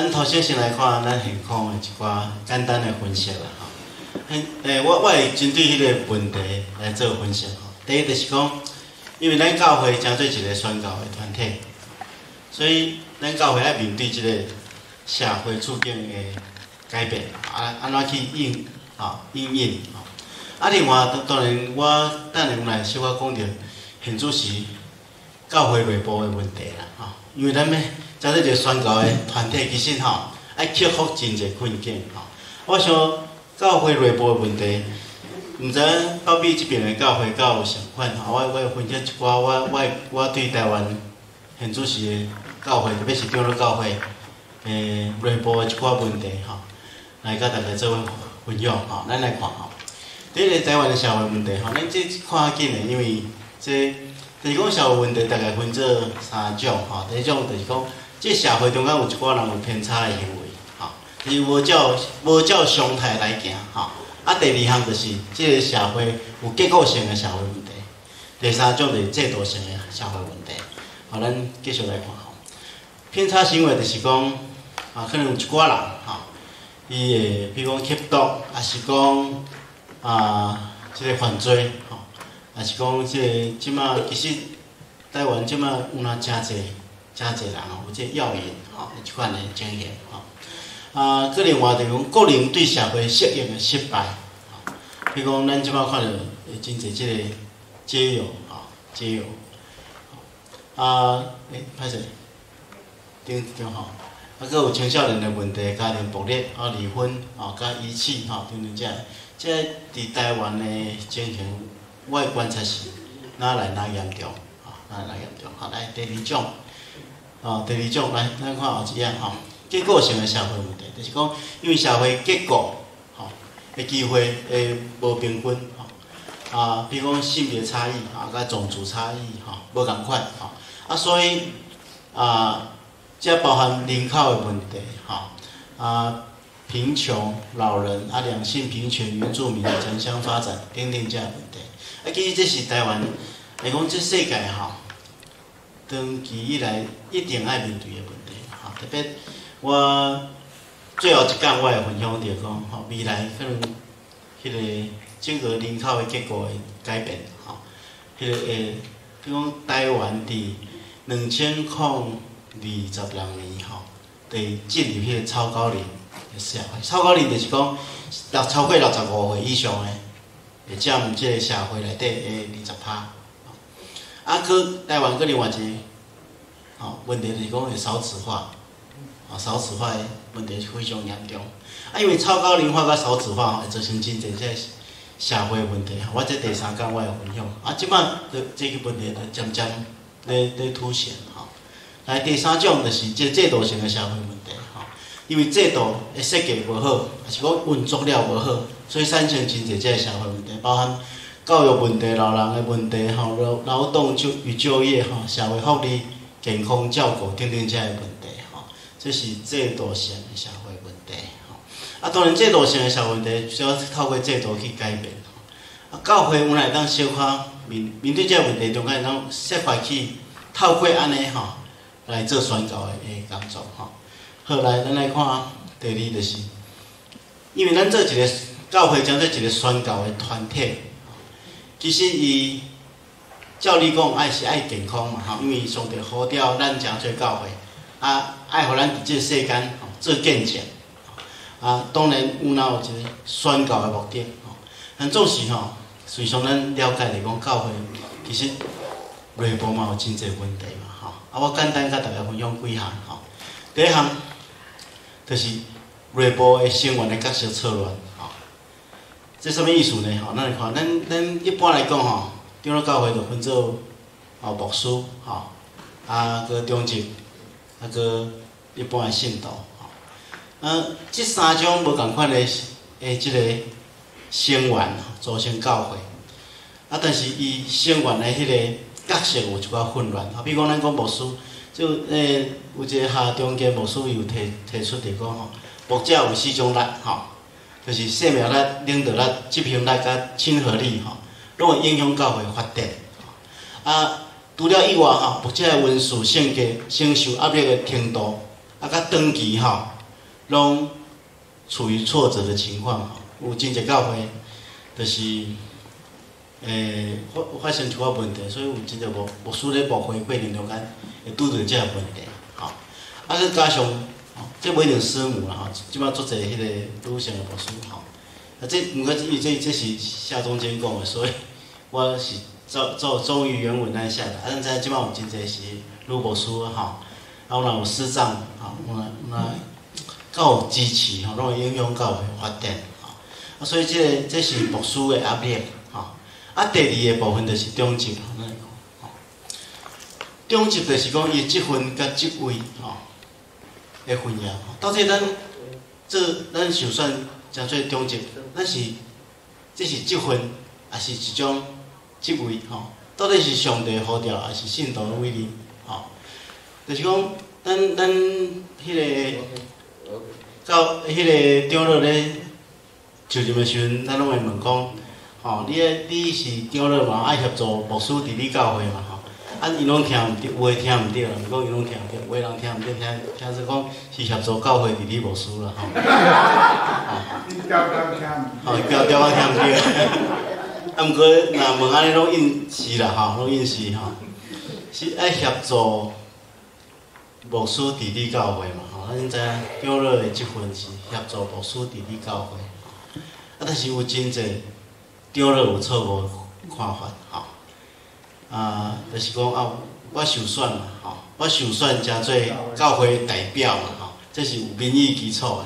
咱头先先来看咱现况的一寡简单的分析啦吼。诶，我我会针对迄个问题来做分析吼。第一就是讲，因为咱教会诚做一个宣教的团体，所以咱教会要面对即个社会处境的改变，啊，安怎去应吼应应吼。啊，另外当然我等下来小可讲着现主席教会内部的问题啦吼，因为咱要在这个宣教的团体，其实吼爱克服真侪困境吼。我想教会内部的问题，毋知到底即边的教会有相款吼。我我分析一寡我我我对台湾现主席的教会，特别是长老教会诶内部的一寡问题吼，来甲大家做分享吼。咱来看吼，第一个台湾的社会问题吼，咱即看较紧的，因为即就是讲社会问题大概分做三种吼。第一种就是讲。即社会中间有一寡人有偏差的行为，吼，伊无照无照常态来行，吼。啊，第二项就是即个社会有结构性的社会问题。第三种就是制度性的社会问题。好，咱继续来看吼。偏差行为就是讲，啊，可能有一寡人，吼，伊会比如讲吸毒，啊是讲啊，即个犯罪，吼，啊是讲即个即马其实台湾即马有若诚济。真侪人哦，有即谣言吼，即款诶经验吼。啊，个另外就讲个人对社会适应诶失败，吼。比如讲，咱即摆看着真侪即个解友吼，解友。啊，诶，歹势，顶顶吼。啊，佫有青少年诶问题，家庭暴力啊，离婚吼，甲遗弃吼，等等遮。即伫台湾诶进行外观察是哪来哪严重，吼，哪来哪严重。好，来第二种。哦，第二种来，咱看后一样吼，结构性的社会问题，就是讲，因为社会结构吼，诶机会诶无平均吼，啊，比如讲性别差异啊，甲种族差异吼，无共款吼，啊，所以啊，即包含人口的问题吼，啊，贫穷、老人啊，两性平权、原住民的城乡发展等等遮问题，啊，其实这是台湾，来讲这世界吼。长期以来一定爱面对的问题，吼，特别我最后一讲我会分享着讲，吼，未来可能迄个整个人口的结构会改变，吼，迄个诶，比如讲台湾伫两千零二十六年，吼，伫进入迄个超高龄的社会，超高龄就是讲六超过六十五岁以上的，会占即个社会内底诶二十趴。啊，去台湾，搁另外一个，吼问题就是讲会少子化，啊，少子化问题是非常严重。啊，因为超高龄化甲少子化，会造成真侪个社会问题。我这第三讲我会分享。啊，即摆这这个问题就渐渐咧咧凸显，吼。来第三种就是即制度性的社会问题，吼。因为制度的设计无好，还是讲运作了无好，所以产生真侪即个社会问题，包含。教育问题、老人的问题、吼劳劳动就与就业、吼社会福利、健康照顾等等遮个问题，吼，这是制度性的社会问题，吼。啊，当然制度性的社会问题需要透过制度去改变，吼。啊，教会有来当小可面面对这个问题，中间当设法去透过安尼，吼来做宣教的诶工作，吼。好，来咱来看第二就是，因为咱做一个教会，将做一个宣教的团体。其实伊照你讲，爱是爱健康嘛，吼，因为上帝呼召咱诚做教会，啊，爱互咱伫即个世间吼做见证，啊，当然有哪有一个宣教的目的，吼，但总是吼，随从咱了解来讲，教会其实内部嘛有真侪问题嘛，吼，啊，我简单甲大家分享几项，吼，第一项就是内部的成员的角色错乱。这什么意思呢？吼，咱来看，咱咱一般来讲吼，长老教会就分做吼牧师，吼，啊，个中职，啊个一般的信徒，吼，啊，即三种无共款的诶，即个成员组成教会，啊，但是伊成员的迄个角色有一寡混乱，啊，比如讲咱讲牧师，就诶，有一个下中间牧师又提提出嚟讲吼，牧者有四种力，吼。就是生命力、领导力、执行力、甲亲和力吼，拢会影响教会发展。啊，除了以外吼，目前文书性格承受压力的程度啊，甲长期吼，拢处于挫折的情况吼，有真济教会，就是诶发发生一寡问题，所以有真济无无输咧无回过程中间会拄着即个问题，吼，啊，佮加上，吼，即无一定师母啦吼，即摆做者迄个女性的牧师吼，啊，这毋过因为这这是下中间讲的，所以 我是照照忠于原文来写的，啊，咱知即摆有真济是女牧师吼。然后有师长，吼，那那较有支持，吼，拢会影响到发展，吼。啊，所以即个这是牧师的压力，吼。啊，第二个部分就是中级，吼。中级就是讲伊积分甲职位，吼，的分野。到底咱这咱就算叫做中级，咱是这是积分，也是一种职位，吼？到底是上帝呼召，还是信徒的威力，吼？就是讲，咱咱迄个到迄个长老咧就任的时阵，咱拢会问讲，吼，你你是长老嘛，爱协助牧师伫你教会嘛，啊，伊拢听毋着，有诶听毋对啦，毋讲伊拢听毋着，有诶人听毋对，听听说讲是协助教会伫你牧师啦，吼。你调调听。吼，调调我听毋着。啊，毋过若问安尼拢应是啦，吼，拢应是吼，是爱协助。牧师伫你教会嘛，吼，咱知影长老的即份是协助牧师伫你教会，啊，但是有真济长老有错误看法，吼，啊，就是讲啊，我受选嘛，吼，我受选诚做教会代表嘛，吼，这是有民意基础的，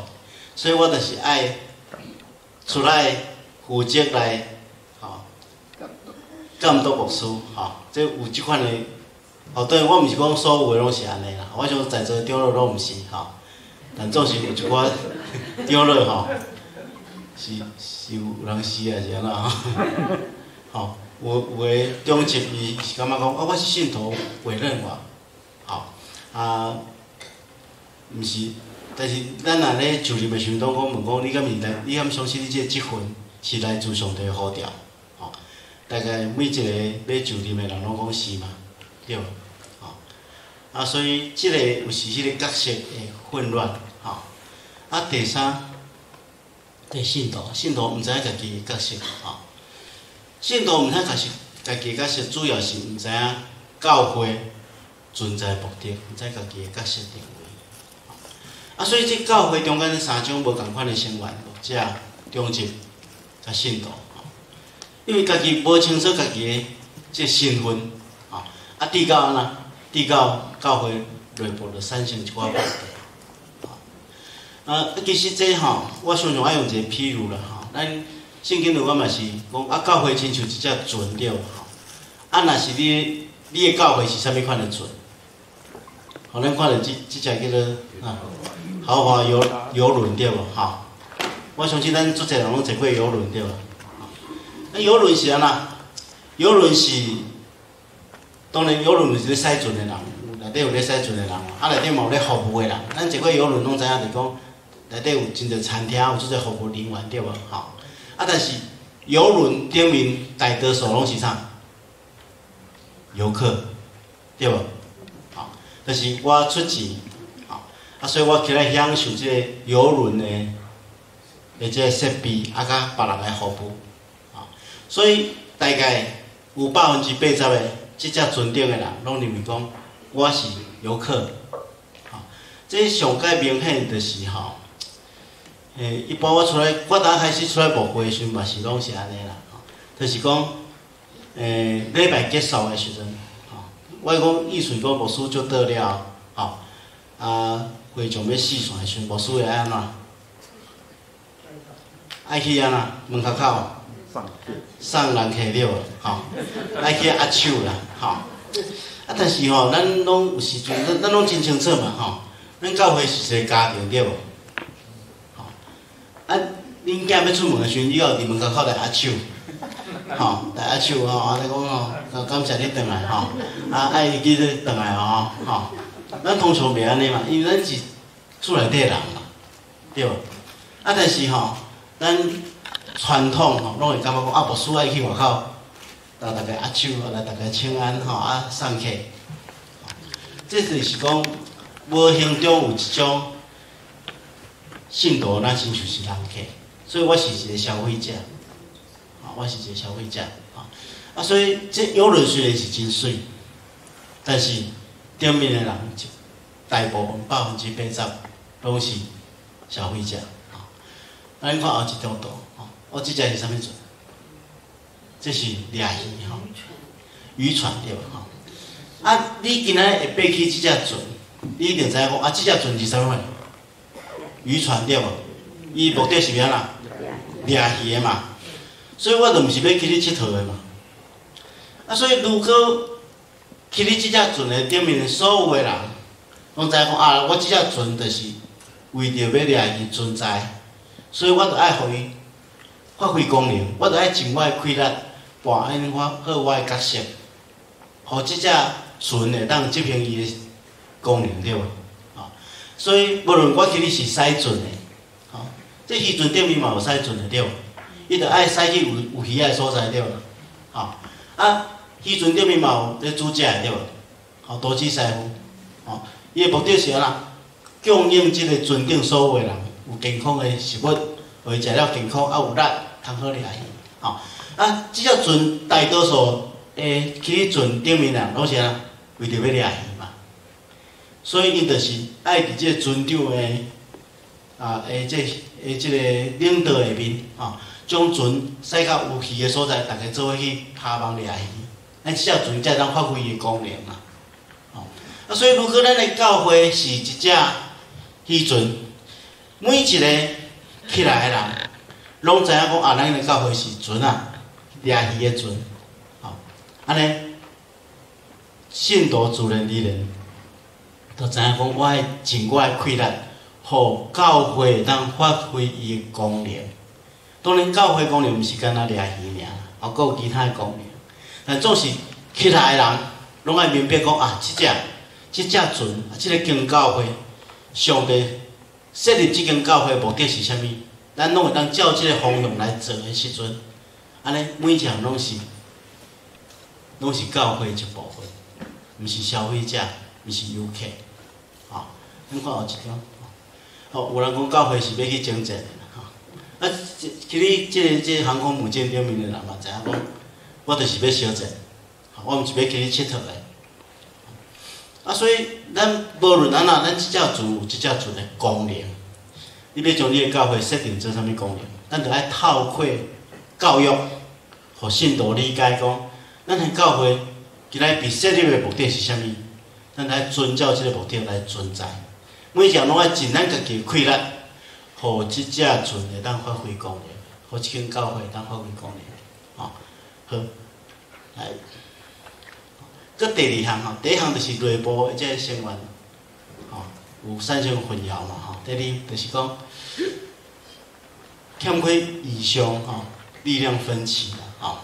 所以我就是爱出来负责来，吼，监督牧师，吼，这有即款的。哦，对，我毋是讲所有诶拢是安尼啦，我想在座长老拢毋是吼，但总是有一寡 长老吼，是是有人是啊是安怎吼，吼，有有诶中级伊是感觉讲，啊，我是信徒委任我，吼，啊，毋是，但是咱若咧就任诶时阵，讲问讲，你敢是来，你敢相信你即个积分是来自上帝呼召，吼，大概每一个要就任诶人拢讲是嘛，对。啊，所以即个有时迄个角色会混乱，吼。啊，第三，第信徒，信徒毋知影家己角色，吼。信徒毋知影家己家己角色，主要是毋知影教会存在目的，毋知家己角色定位。啊，所以即教会中间的三种无共款的成员，即者中级甲信徒，因为家己无清楚家己的即身份，啊。啊，地到安那？地到教会内部就产生一寡问题，啊，其实这吼，我常常爱用一个譬如啦，吼，咱圣经里我嘛是讲，啊，教会亲像一只船着，吼，啊，若是你你的教会是啥物款的船？吼，咱看着即即只叫做啊，豪华游游轮着无？吼，我相信咱做侪人拢坐过游轮着无？啊，游轮是安那？游轮是。当然，游轮是咧驶船的人，内底有咧驶船的人，啊，内底嘛有咧服务的人。咱坐过游轮拢知影，就讲内底有真侪餐厅，有真侪服务人员，对无？吼，啊，但是游轮顶面大多数拢是啥？游客，对无？吼，就是我出钱，吼，啊，所以我起来享受即个游轮的的即个设备，啊，甲别人来服务，吼，所以大概有百分之八十的。即只船顶的人，拢认为讲我是游客，吼，这上界明显就是吼，诶，一般我出来，我当开始出来牧会时阵，嘛是拢是安尼啦，吼，就是讲，诶，礼拜结束的时阵，吼，我讲意思讲牧师就倒了，吼，啊，会场要四散的时阵，牧师会安怎？爱去安怎？门口口。送送人客了，吼，爱去握手啦，吼。啊，但是吼，咱拢有时阵，咱咱拢真清楚嘛，吼。咱教会是一个家庭，对无？吼。啊，恁囝要出门的时阵，你要伫门口口来阿手，吼，来阿手吼，啊，你讲吼，感谢你转来吼，啊，爱伊记得转来吼，吼。咱通常袂安尼嘛，因为咱是厝内底人嘛，对无？啊，但是吼，咱。传统吼，拢会感觉讲啊，无需要去外口，甲大家阿手，来大家请安吼，啊，送客。这就是讲，无形中有一种信徒，咱亲像是人客，所以我是一个消费者，啊，我是一个消费者，啊，啊，所以这游轮虽然是真水，但是顶面的人大部分百分之八十拢是消费者，啊，咱看后一张图，啊，我即只是啥物船？这是掠鱼吼，渔船对吧？吼，啊，你今仔会爬去即只船，你一定知影讲啊，即只船是啥物？渔船对无？伊目的是啥啦？掠鱼的嘛。所以我就毋是要去你佚佗的嘛。啊，所以如果去你即只船的顶面的所有的人，拢知影讲啊，我即只船就是为着要掠鱼存在，所以我着爱互伊发挥功能，我着爱尽我的气力，扮演我好我的角色，互即只船会当执行伊的功能对无？所以，无论我去你是驶船的，吼，这渔船顶面嘛有驶船的对，伊着爱驶去有有鱼的所在对，吼，啊，渔船顶面嘛有咧煮食的对，吼，多子师傅，吼，伊的目的是啥？供应即个船顶所有的人有健康的食物，互伊食了健康，啊有力，通好掠鱼，吼，啊，即只船大多数诶去船顶面人拢是啥？为着要掠鱼。所以，伊著是爱伫即个船长的啊，诶，即诶，即个领导下面，吼，将船驶到有鱼的所在，逐个做伙去下网掠鱼，咱即只船才当发挥伊的功能嘛，吼。啊，所以如果咱的教会是一只渔船，每一个起来的人，拢知影讲啊，咱的教会是船啊，掠鱼的船，吼，安尼，信徒自然而然。就知影讲，我爱尽我诶气力，互教会当发挥伊诶功能。当然，教会功能毋是干那掠鱼尔，还佫有其他诶功能。但总是起来诶人，拢爱明白讲啊，即只、即只船、啊，即个经教会，上帝设立即间教会目的是啥物？咱拢会当照即个方向来做诶时阵，安尼每一项拢是，拢是教会一部分，毋是消费者。毋是游客，咱看后一张，吼，有人讲教会是要去征战的，吼，啊，其实即个即个航空母舰顶面的人嘛，知影讲，我就是要小战，我毋是要去你佚佗的，啊，所以咱无论安怎，咱即只船有即只船的功能，你要将你的教会设定做啥物功能，咱着爱透过教育，互信徒理解讲，咱的教会今仔被设立的目的是啥物？咱来遵照即个目的来存在，每项拢爱尽咱家己气力，互即只船会当发挥功能，互即间教会当发挥功能，吼，好，来，搁第二项吼，第一项就是内部即个成员，吼，有产生混淆嘛，吼，第二就是讲，欠缺异象吼，力量分歧啦，吼，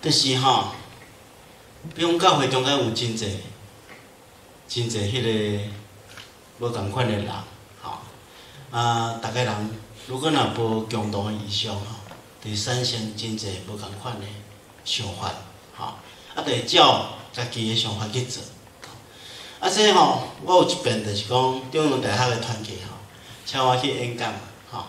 就是吼。比如教会中间有真济、真济迄个无共款的人，吼啊，逐个人如果若无共同的意向吼，伫产生真济无共款的想法，吼啊，会照家己的想法去做。啊，即吼，我有一遍就是讲中央大学的团体吼，请我去演讲，吼，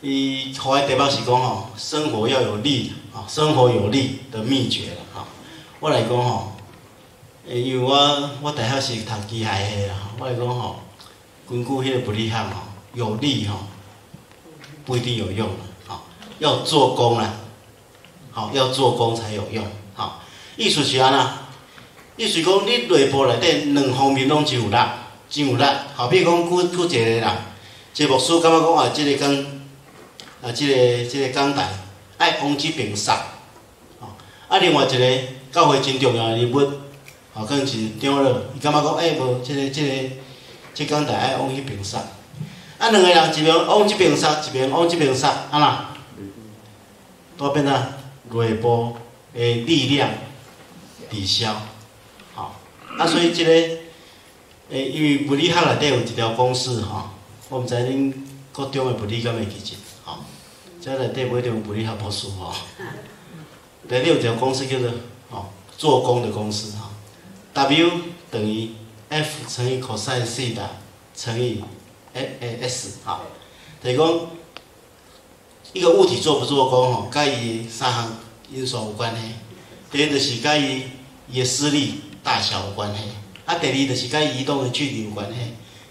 伊互的题目是讲吼，生活要有力，吼，生活有力的秘诀啦，吼。我来讲吼，诶，因为我我大学是读机械系啦，我来讲吼，根据迄个物理学吼，有力吼不一定有用吼，要做工啦，吼，要做工才有用，吼，意思是安那？意思讲你内部内底两方面拢真有力，真有力，好比讲举举一个人，一个牧师感觉讲啊，即个讲啊，即个即个讲台爱往即边杀，吼，啊，另外一个。教会真重要的人物，啊，可能是长老，伊感觉讲，哎，无，即个、即个、即讲台爱往迄边杀。啊，两个人一边往即边杀，一边往即边杀，啊啦？都变成内部的力量抵消，好。啊，所以即个，诶，因为物理学内底有一条公式，吼，我毋知恁高中的物理敢会记住，吼。即内底买着物理学博士，吼。内底有一条公式叫做。吼做工的公式哈，W 等于 f 乘以 cos 西塔乘以 a a s 哈，等于讲一个物体做不做功吼，甲伊三项因素有关系。第一就是甲伊伊的施力大小有关系，啊，第二就是甲伊移动的距离有关系，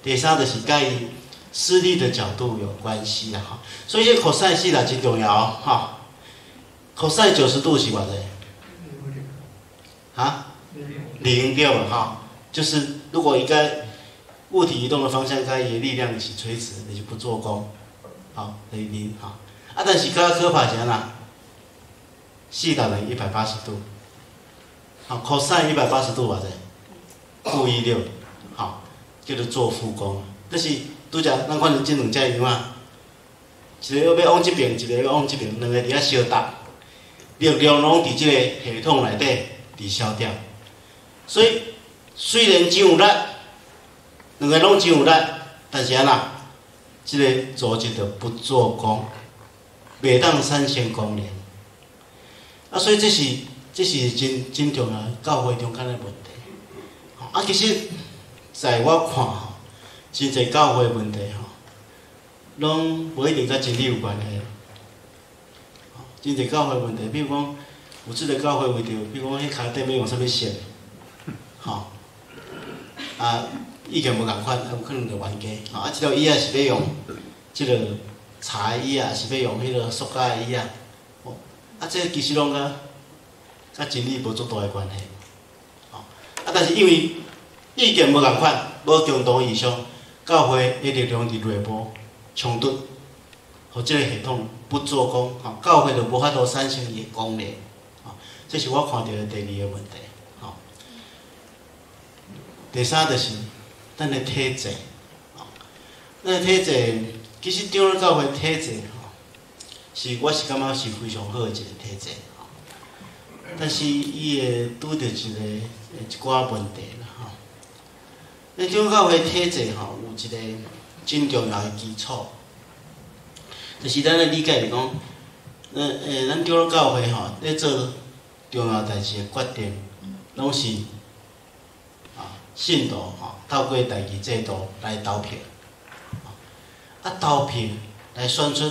第三就是甲伊施力的角度有关系啦哈。所以 cos 西塔真重要哈。cos 九十度是偌济？零对嘛哈？就是如果一个物体移动的方向，甲伊的力量是垂直，你就不做功，好等于零哈。啊，但是较可怕是安那？四等于一百八十度，好，cos 一百八十度偌济？负一六，好，叫做做负功。就是拄则咱看即两只样啊，一个要往即边，一个要往即边，两个伫遐相搭，力量拢伫即个系统内底抵消掉。所以虽然真有力，两个拢真有力，但是安那？即个组织着不做功。袂当产生关联，啊，所以这是这是真真重要教会中间的问题。啊，其实在我看吼，真侪教会问题吼，拢无一定甲真理有关系。真侪教会问题，比如讲有即个教会为着，比如讲迄骹底要用啥物线，啊，意见无共款，啊，有可能就冤家。吼，啊，即条椅啊是要用即个。茶椅啊，是要用迄个塑胶椅啊，哦，啊，这其实拢甲甲真理无足大诶关系，哦，啊，但是因为意见无共款，无共同意向，教会一力量伫内部冲突，互即个系统不做功，吼，教会就无法度产生伊诶功能，吼，这是我看到诶第二个问题，吼。第三就是咱的体制，咱的体制。其实长老教会体制吼，是我是感觉是非常好的一个体制，但是伊会拄着一个一寡问题啦吼。咱长老教会体制吼有一个真重要的基础，就是咱的理解是讲，呃诶，咱长老教会吼咧做重要代志的决定，拢是信徒吼透过代志制度来投票。啊，投票来选出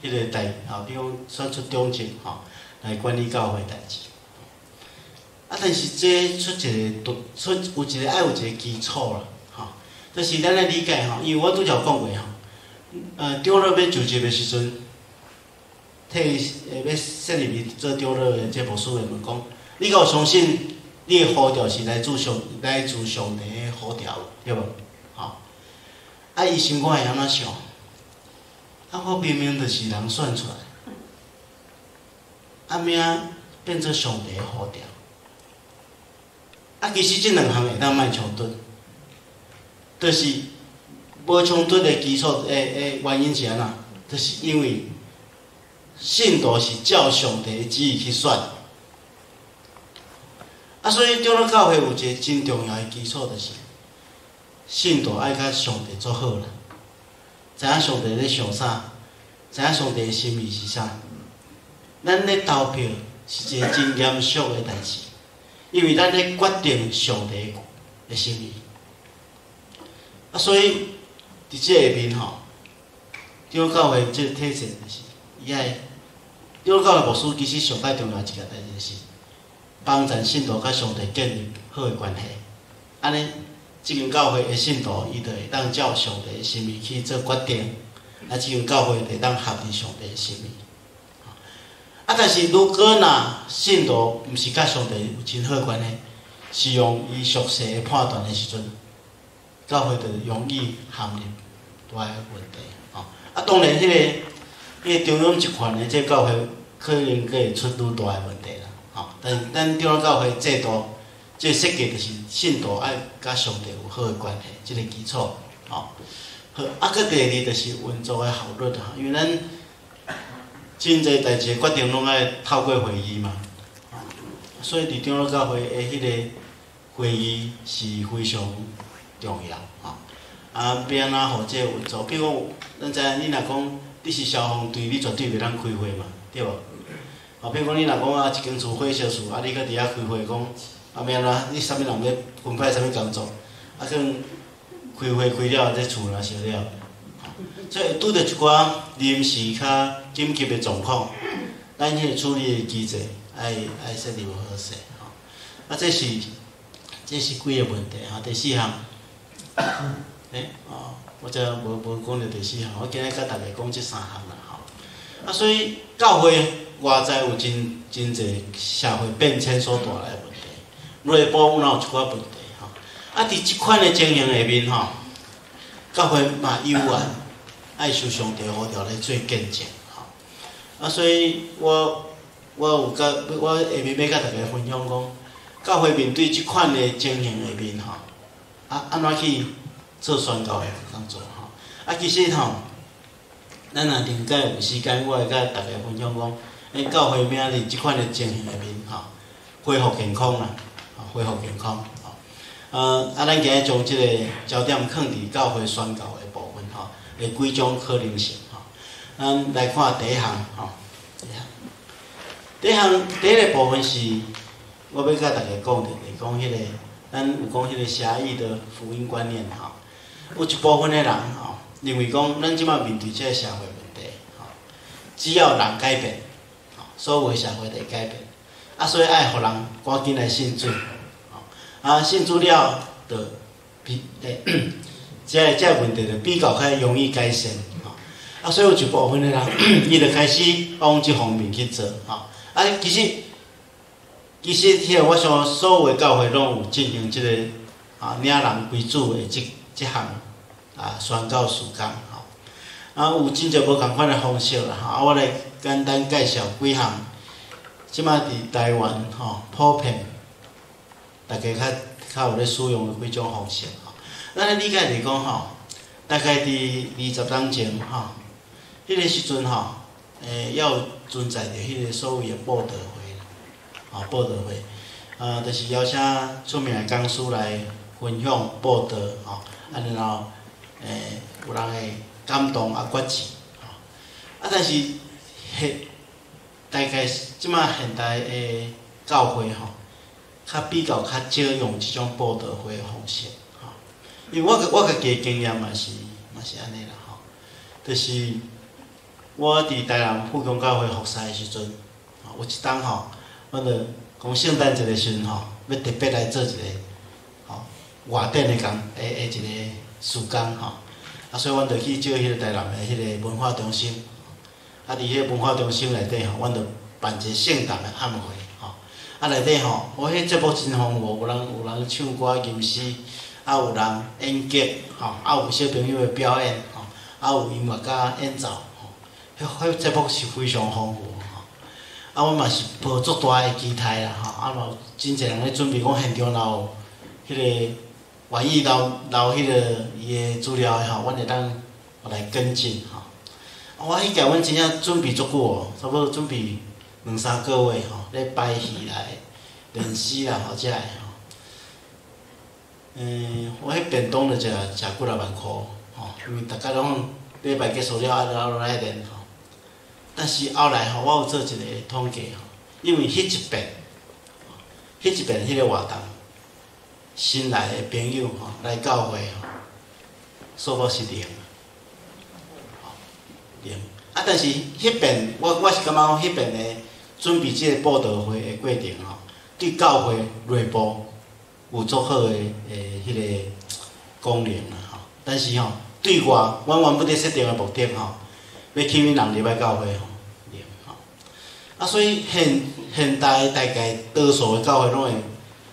迄个代，吼，比如讲选出中正，吼，来管理教会代志。啊，但是这出一个独，出有一个爱有一个基础啦，吼，就是咱来理解吼，因为我拄则有讲过吼，呃，长老要就职的时阵，替诶要设立做长老的这牧师会问讲，你敢有相信你的呼召是来自上来自上帝的呼召，对无？吼啊！伊心肝会安怎想？啊！我明明就是人选出来，啊命变做上帝呼召。啊！其实即两项会当卖冲突，就是无冲突的基础诶诶原因是安怎？就是因为信徒是照上帝旨意去选。啊！所以长老教会有一个真重要的基础，就是。信徒爱甲上帝做好啦，知影上帝咧想啥，知影上帝诶心意是啥。咱咧投票是一个真严肃诶代志，因为咱咧决定上帝诶心意。啊，所以伫即下面吼，教会即个体制就是，伊爱教会牧师其实上摆重要一件代志，帮助信徒甲上帝建立好诶关系，安尼。即间教会的信徒，伊就会当照上帝的心意去做决定，啊，即间教会会当合乎上帝的心意。啊，但是如果若信徒毋是甲上帝有真好关系，是用伊熟悉的判断的时阵，教会就容易陷入大个问题。吼，啊，当然，迄个迄个中央集权的这教会，可能佫会出愈大个问题啦。吼，但咱中央教会制度。即设计就是信徒爱甲上帝有好的关系，即个基础，吼。好，啊，搁第二就是运作诶效率啊，因为咱真侪代志决定拢爱透过会议嘛，所以伫长老教会诶迄个会议是非常重要，吼。啊，要安怎互即个运作？比如讲，咱知影你若讲你是消防队，你绝对袂当开会嘛，对无？啊，比如讲你若讲啊，一间厝火烧厝，啊，你搁伫遐开会讲。啊，免啦，你啥物人要分派啥物工作，啊，算开会开了，这厝若烧了，所以拄着一寡临时较紧急的状况，咱迄个处理的机制，爱爱设立无好势，吼。啊，这是这是几个问题，吼，第四项，诶，哦，我则无无讲着第四项，我今日甲大家讲即三项啦，啊，所以教会外在有真真侪社会变迁所带来的问题，内部有有一寡问题，吼。啊，伫即款的情形下面，吼，教会嘛有啊，爱受上帝呼召来做见证，吼。啊，所以我我有甲我下面要甲大家分享讲，教会面对即款的情形下面，吼，啊，安怎去做宣教的工作，吼。啊，其实吼。咱若另解有时间，我会甲大家分享讲，诶，教会明日即款的情形内面，吼，恢复健康啦，吼，恢复健康，吼，呃，啊，咱今日将即个焦点放伫教会宣教的部分，吼，诶，几种可能性，吼，咱来看第一项，吼，第一项，第一项第一个部分是，我要甲大家讲的，是讲迄个，咱有讲迄个狭义的福音观念，吼，有一部分的人，吼。认为讲，咱即摆面对即个社会问题，吼，只要人改变，吼，所有社会会改变。啊，所以爱互人赶紧来信主，吼，啊，信主了，就比诶，即个即个问题就比较较容易改善，吼。啊，所以有一部分的人，伊就开始往即方面去做，吼。啊，其实，其实迄个我想，所有的教会拢有进行即个啊，领人归主的即即项。啊，宣教时间吼，啊有真侪无共款的方式啦，吼，啊我来简单介绍几项，即马伫台湾吼普遍，大家较较有咧使用诶几种方式吼。咱咧理解嚟讲吼，大概伫二十当前吼，迄个时阵吼，诶要存在着迄个所谓诶报道会，吼报道会，啊，就是邀请出名的讲师来分享报道吼，啊然后。诶，有人会感动啊，决志，吼啊！但是迄大概即马现代诶教会吼，较比较较少用即种报道会诶方式，吼。因为我我家己经验嘛是嘛是安尼啦，吼。就是我伫台南富强教会服侍诶时阵，吼，有一当吼，我着讲圣诞节诶时阵吼，要特别来做一个吼外展诶工诶诶一个。时间吼，啊，所以阮着去借迄个台南的迄个文化中心，啊，伫迄个文化中心内底吼，阮着办一个盛大的晚会吼，啊，内底吼，我迄节目真丰富，有人有人唱歌吟诗，啊，有人演剧吼，啊，有小朋友的表演吼，啊，有音乐家演奏吼，迄迄节目是非常丰富吼，啊，阮嘛是抱足大的期待啦吼，啊，嘛真侪人咧准备讲现场有迄个。万一留留迄个伊的资料吼，阮会当来跟进吼。我迄届阮真正准备足久哦，差不多准备两三个月吼，咧摆戏来练习啦，或者吼。嗯，我迄便当着食食几若万箍吼，因为逐家拢礼拜结束了啊，然后来练吼。但是后来吼，我有做一个统计吼，因为迄一遍，迄一遍迄个活动。新来的朋友吼，来教会吼，数目是零，零。啊，但是迄边我我是感觉，迄边的准备即个报道会的过程吼，对教会内部有足好的诶迄个功能啦吼。但是吼，对外阮原本咧设定的目的吼，要吸引人入来教会吼，零吼。啊，所以现现代大概多数的教会拢会。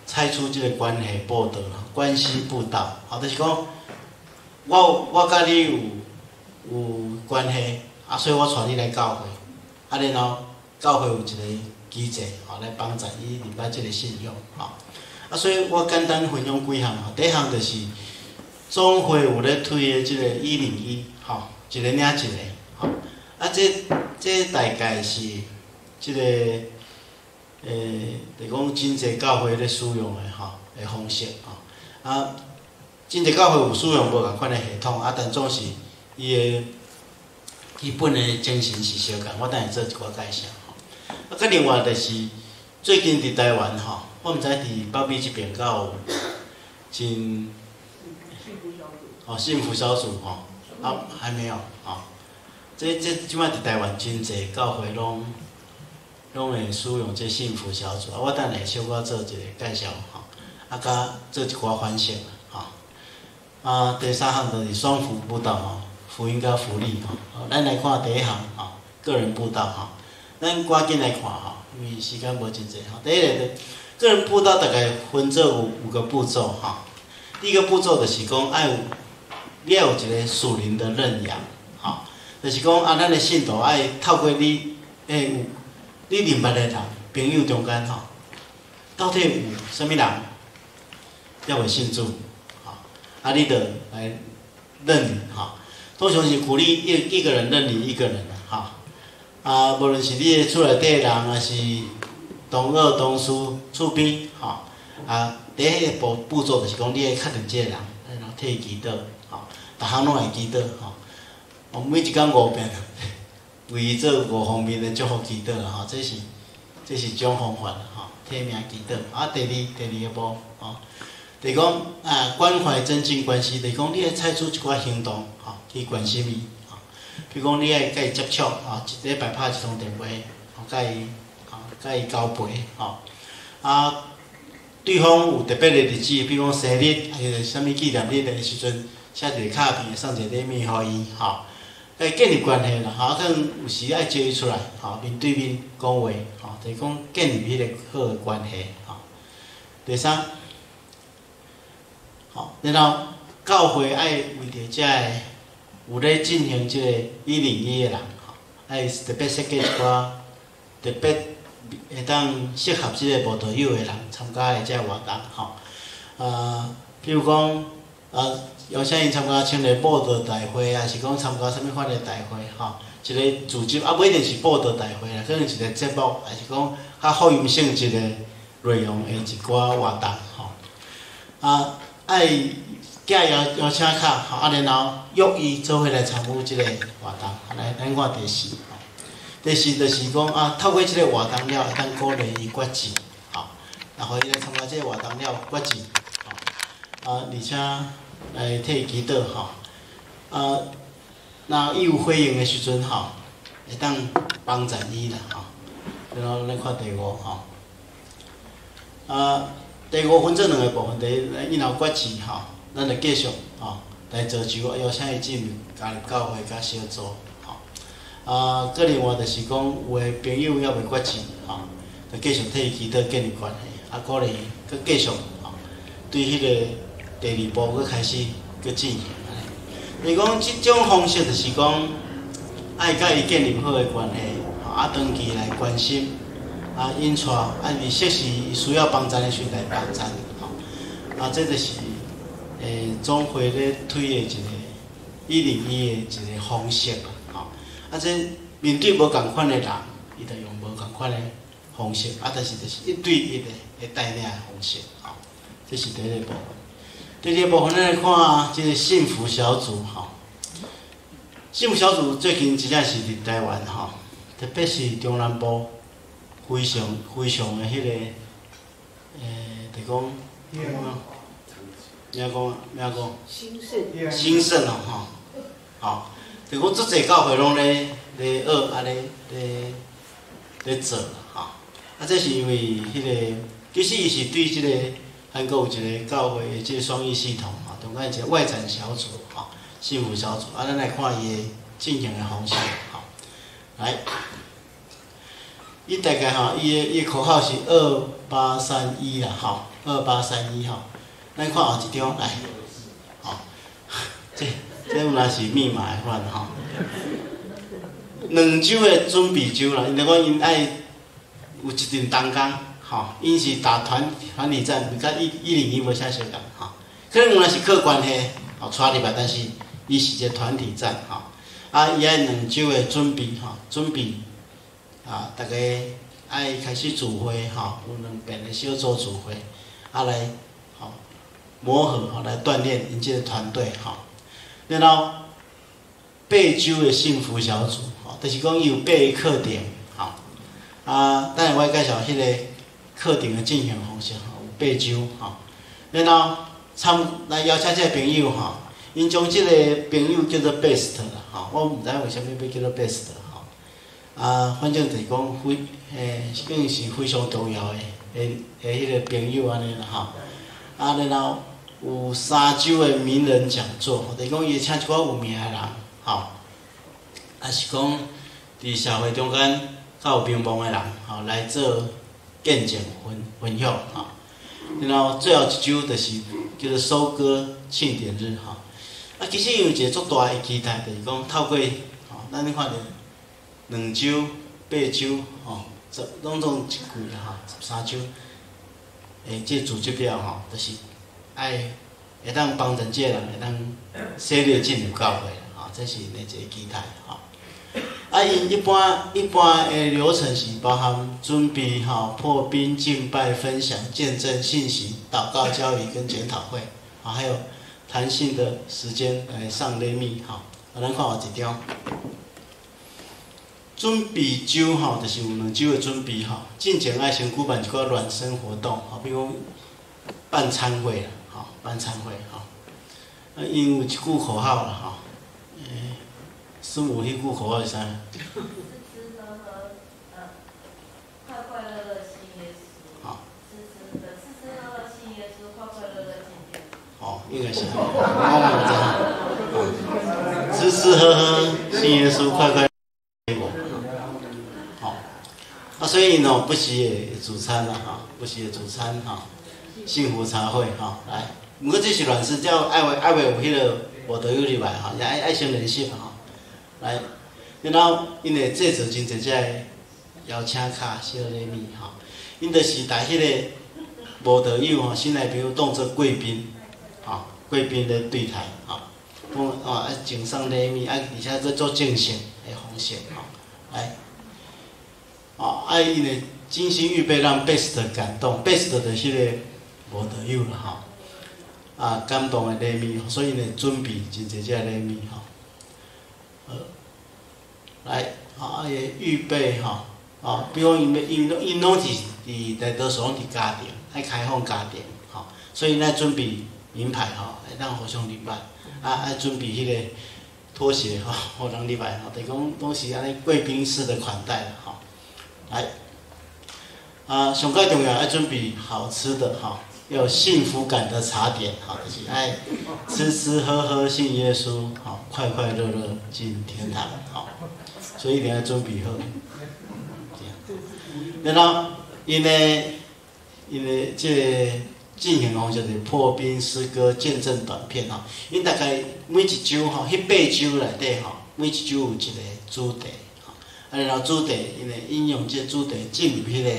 采取即个关系报道关系布道，吼，就是讲，我我甲你有有关系，啊，所以我带你来教会，啊，然后教会有一个机制，吼，来帮助你明白即个信仰，吼，啊，所以我简单分享几项，吼，第一项就是总会有咧推的即个一零一，吼，一个领一个，吼，啊，这这大概是即个。诶，就讲真济教会咧使用诶吼诶方式吼，啊，真济教会有使用无共款诶系统，啊，但总是伊诶基本诶精神是相共，我等下做一寡介绍吼。啊，佮另外就是最近伫台湾吼，我毋知伫北美即边敢有真哦幸福小组吼，啊还没有吼。这这即摆伫台湾真济教会拢拢会使用这幸福小组，啊我等下小可做一个介绍吼，啊甲做一寡反省吼。啊第三项就是双福布道吼，福音甲福利吼。咱来看第一项吼，个人布道吼。咱赶紧来看吼，因为时间无真济吼。第一个，个人布道大概分做五五个步骤吼。第一个步骤就是讲爱有，你要有一个属灵的认养吼，就是讲啊，咱的信徒爱透过你诶你认捌的人朋友中间吼，到底有啥物人要会信主吼，啊，你着来认领吼。通常是鼓励一一个人认领一个人的哈。啊，无论是你诶厝内底人，还是同学、同事、厝边，吼，啊，第一个步步骤就是讲，你会确定即个人，然后替伊祈祷，吼，逐项拢会祈祷，吼，我，每一工五遍，为伊做五方面诶祝福祈祷，吼，这是这是种方法啦，吼，替名祈祷。啊，第二第二个步，吼，就是讲啊，关怀增进关系，就是讲你会采取一寡行动，吼，去关心伊。吼比如讲，你爱甲伊接触，吼，一礼拜拍一通电话，吼，甲伊，吼，甲伊交陪，吼，啊，对方有特别的日子，比如讲生日，还是啥物纪念日的时阵，写一个卡片，送一个礼物互伊，吼，甲伊建立关系啦，吼，可能有时爱招伊出来，吼，面对面讲话，吼，就是讲建立迄个好的关系，吼。第三，吼，然后教会爱为着遮个。有咧进行即个一零一的人，吼，爱特别设计一寡特别会当适合即个无导友的人参加的即个活动，吼，啊，比如讲，啊，邀请伊参加青年报道大会，还是讲参加啥物款的大会，吼，一个组织，啊，不一定是报道大会啦，可能一个节目，还是讲较好用性质的内容的一寡活动，吼，啊，爱。寄邀邀请卡，吼，啊，然后约伊做伙来参与即个活动，来咱看第四，吼，第四就是讲啊，透过即个活动了，会当鼓励伊决志，吼，然后伊来参加即个活动了，决志，吼，啊，而且来替伊祈祷，吼，啊，那伊有回应的时阵，吼，会当帮助伊啦，吼，然后咱看第五，吼，啊，第五分做两个部分，第一，伊若决志，吼。咱就继续吼来做就邀请伊进入加入教会甲小组吼。啊，个另外就是讲有诶朋友要未决志吼，就继续替伊祈祷建立关系，啊，鼓励伊继续吼对迄个第二步佫开始佫进行。是讲即种方式就是讲爱甲伊建立好诶关系，啊，长期来关心，啊，引带，啊，伊适时需要帮助诶时来帮助，吼，啊，这就是。诶，总会咧推的一个一零一的一个方式啊，吼，啊，这面对无共款的人，伊就用无共款的方式，啊，但是就是一对一的来带领的方式，吼，这是第一部分。第二部分咱来看，即个幸福小组，吼，幸福小组最近真正是伫台湾，吼，特别是中南部非常非常的迄个，诶，就讲。咩讲？咩讲？兴盛，兴盛哦，吼，吼，就讲足济教会拢咧咧学安尼咧咧做啦，吼。啊，这是因为迄个，其实伊是对即个韩国有一个教会的即个双语系统吼，同款一个外展小组吼，幸福小组。啊，咱来看伊的进行的方式，吼。来，伊大概吼，伊的伊的口号是二八三一啦，吼，二八三一吼。咱看后一张来，吼，这这有若是密码的款吼。两周的准备周啦，因为讲因爱有一阵当工，吼，因是打团团体战，你看一一零一无啥相共，吼。可能若是客观的，吼，带入来，但是伊是一个团体战，吼。啊，伊爱两周的准备，吼，准备啊，逐个爱开始聚会，吼，有两边的小组聚会，啊来。磨合吼来锻炼因即个团队吼，然后八周的幸福小组吼，就是讲伊有八个课点吼，啊，等下我介绍迄个课程的进行方式吼，有八周吼，然后参来邀请这个朋友吼，因将这个朋友叫做 best 啦吼，我毋知为虾米要叫做 best 吼，啊，反正就是讲非诶，更是非常重要诶，诶诶，迄个朋友安尼啦吼，啊，然后有三周的名人讲座，就是讲伊请一寡有名诶人吼，啊是讲伫社会中间较有名望诶人吼来做。见证分分享哈，然后最后一周就是叫做收割庆典日哈。啊，其实有一个足大的期待，就是讲透过吼，咱咧看着两周、八周吼，十拢总一季哈，十三周，诶，即组织了吼，就是爱会当帮助即个人会当洗礼进入教会吼，这是咱一个期待吼。啊，因一般一般诶流程是包含准备吼破冰、敬拜、分享、见证、信息、祷告、教育跟检讨会，啊，还有弹性的时间来上内密，吼。啊，咱看下一张。准备周吼，就是有两周的准备吼，进前爱先举办一个暖身活动，吼，比如办餐会啦，吼，办餐会，吼。啊，因有一句口号啦，吼。师母，迄句口号是啥？吃吃喝喝，呃，快快乐乐信耶稣。快快乐乐见天。好，应该是。我们这，吃吃喝喝信耶稣，快快。好。啊，所以呢，不惜主餐了哈，不惜主餐哈，幸福茶会哈，来，毋过这是软是，叫爱为爱为有迄个无得有入来哈，也爱爱心人性哈。来，然后因为这次真侪只邀请卡小礼物吼，因着是带迄个无得有吼，新来朋友当做贵宾，吼，贵宾的对台吼，讲哦啊赠送礼物啊，而且做做正式的方式吼，来，哦啊因为精心预备让 best 感动，best 的迄个无得有啦吼，啊感动的礼物，所以呢准备真侪只礼物吼。呃来，啊，也预备哈，啊，比如因因因拢是伫大多数拢伫家庭，爱开放家庭，吼，所以咱准备名牌吼，来当互相礼拜，啊，爱准备迄个拖鞋哈，互相礼拜，哈，等于讲都是安尼贵宾式的款待哈，来，啊，上个重要爱准备好吃的，哈，有幸福感的茶点，吼，就是爱吃吃喝喝信耶稣，好，快快乐乐进天堂，好。所以一定要准备好。然后，因为因为这进行方就是破冰诗歌见证短片吼，因大概每一周吼，迄八周内底吼，每一周有一个主题吼，啊，然后主题因为应用这主题进入迄个，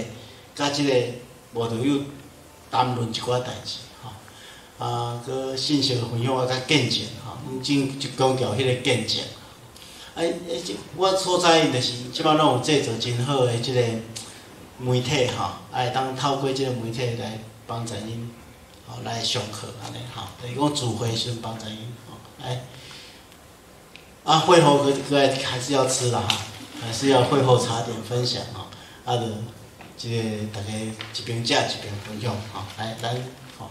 甲即个无头有谈论一寡代志吼，啊，个信息的分享啊，甲见证吼，因真就强调迄个见证。哎哎，即我所在就是即摆拢有制作真好诶，即个媒体吼，哎，当透过即个媒体来帮助因，吼来上课安尼吼，等于讲指挥时帮助因，吼，来，啊，会后个个还是要吃啦哈，还是要会后茶点分享吼，啊，着即个大家一边食一边分享吼，来咱吼，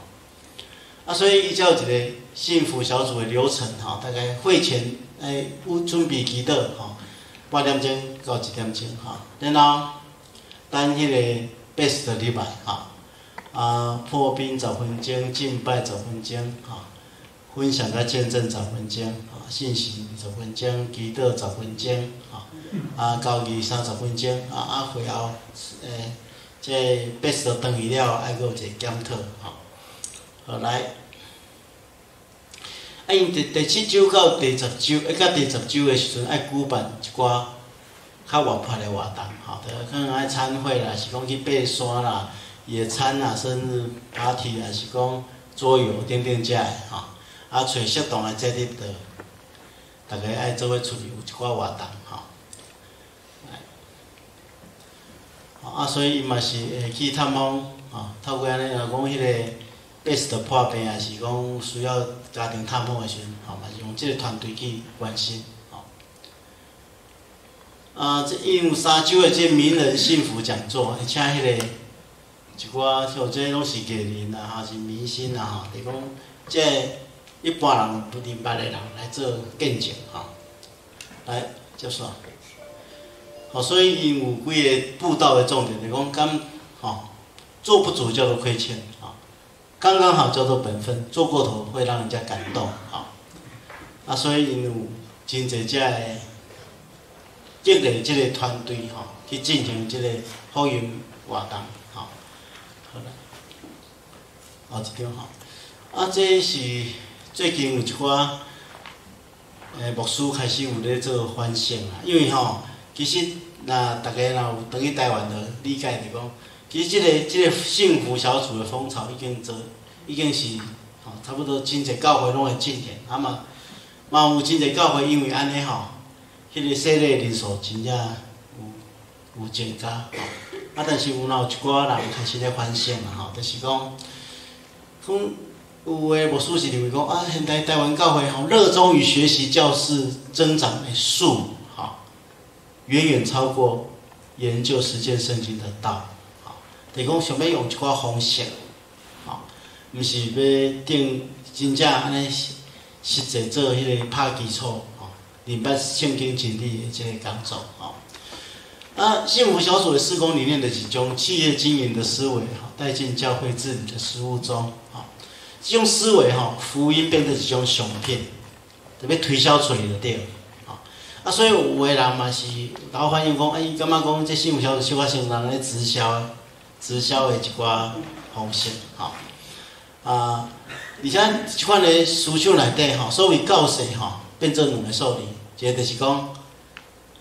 啊，所以依照一个幸福小组的流程吼，大概会前。诶，有准备祈祷吼，八点钟到一点钟吼，然后等迄个 best 礼拜吼，啊破冰十分钟，敬拜十分钟吼，分享甲见证十分钟吼，信息十分钟，祈祷十分钟，啊交二三十分钟，啊啊会后诶，即 best 等于了，爱有一个检讨吼，好来。啊，因第第七周到第十周，一到第十周的时阵，爱举办一寡较活泼的活动，吼，可能爱餐会啦，是讲去爬山啦、野餐啦、生日 party 啦，是讲桌游等等遮的，吼，啊，找适当的节日的，大家爱做伙出去有一寡活动，吼，啊，所以伊嘛是会去探访，吼，透过安尼若讲迄个。best 破病也是讲需要家庭探访的时阵，吼嘛是用即个团队去关心，吼。啊，这应三周的这名人幸福讲座，请迄个一寡像这拢是艺人啊，还是明星啊，吼，是讲这一般人不明白的人来做见证，吼，来接算。哦，所以因有几个布道的重点，就讲刚，吼，做不足叫做亏欠，吼，刚刚好叫做本分，做过头会让人家感动，吼，啊，所以因有真侪只的激励即个团队，吼，去进行即个福音活动，吼，好啦，后一张吼，啊，这是最近有一寡诶牧师开始有咧做反省啦，因为吼。其实，那大家若有等于台湾的理解是讲，其实即个即个幸福小组的风潮已经做，已经是吼差不多真侪教会拢会进行，啊嘛，嘛有真侪教会因为安尼吼，迄个洗礼人数真正有有增加，啊但是有若有一寡人开始咧反省啦，吼，就是讲，讲有诶牧师是认为讲啊，现在台湾教会吼热衷于学习教士增长的数。远远超过研究实践圣经的道，吼，是讲想要用一寡方式，吼，毋是要定真正安尼实际做迄个拍基础，吼，明白圣经真理的即个工作，吼。啊，幸福小组的施工理念就是将企业经营的思维，哈，带进教会治理的实务中，吼，这种思维，吼，福音变成一种商品，特别推销出去就对。啊，所以有诶人嘛是老反映讲，哎，伊感觉讲这幸福小组小可像人咧直销，直销诶一寡方式，吼。啊，而且即款诶需求内底吼，所谓教势吼，变做两个数字，一个就是讲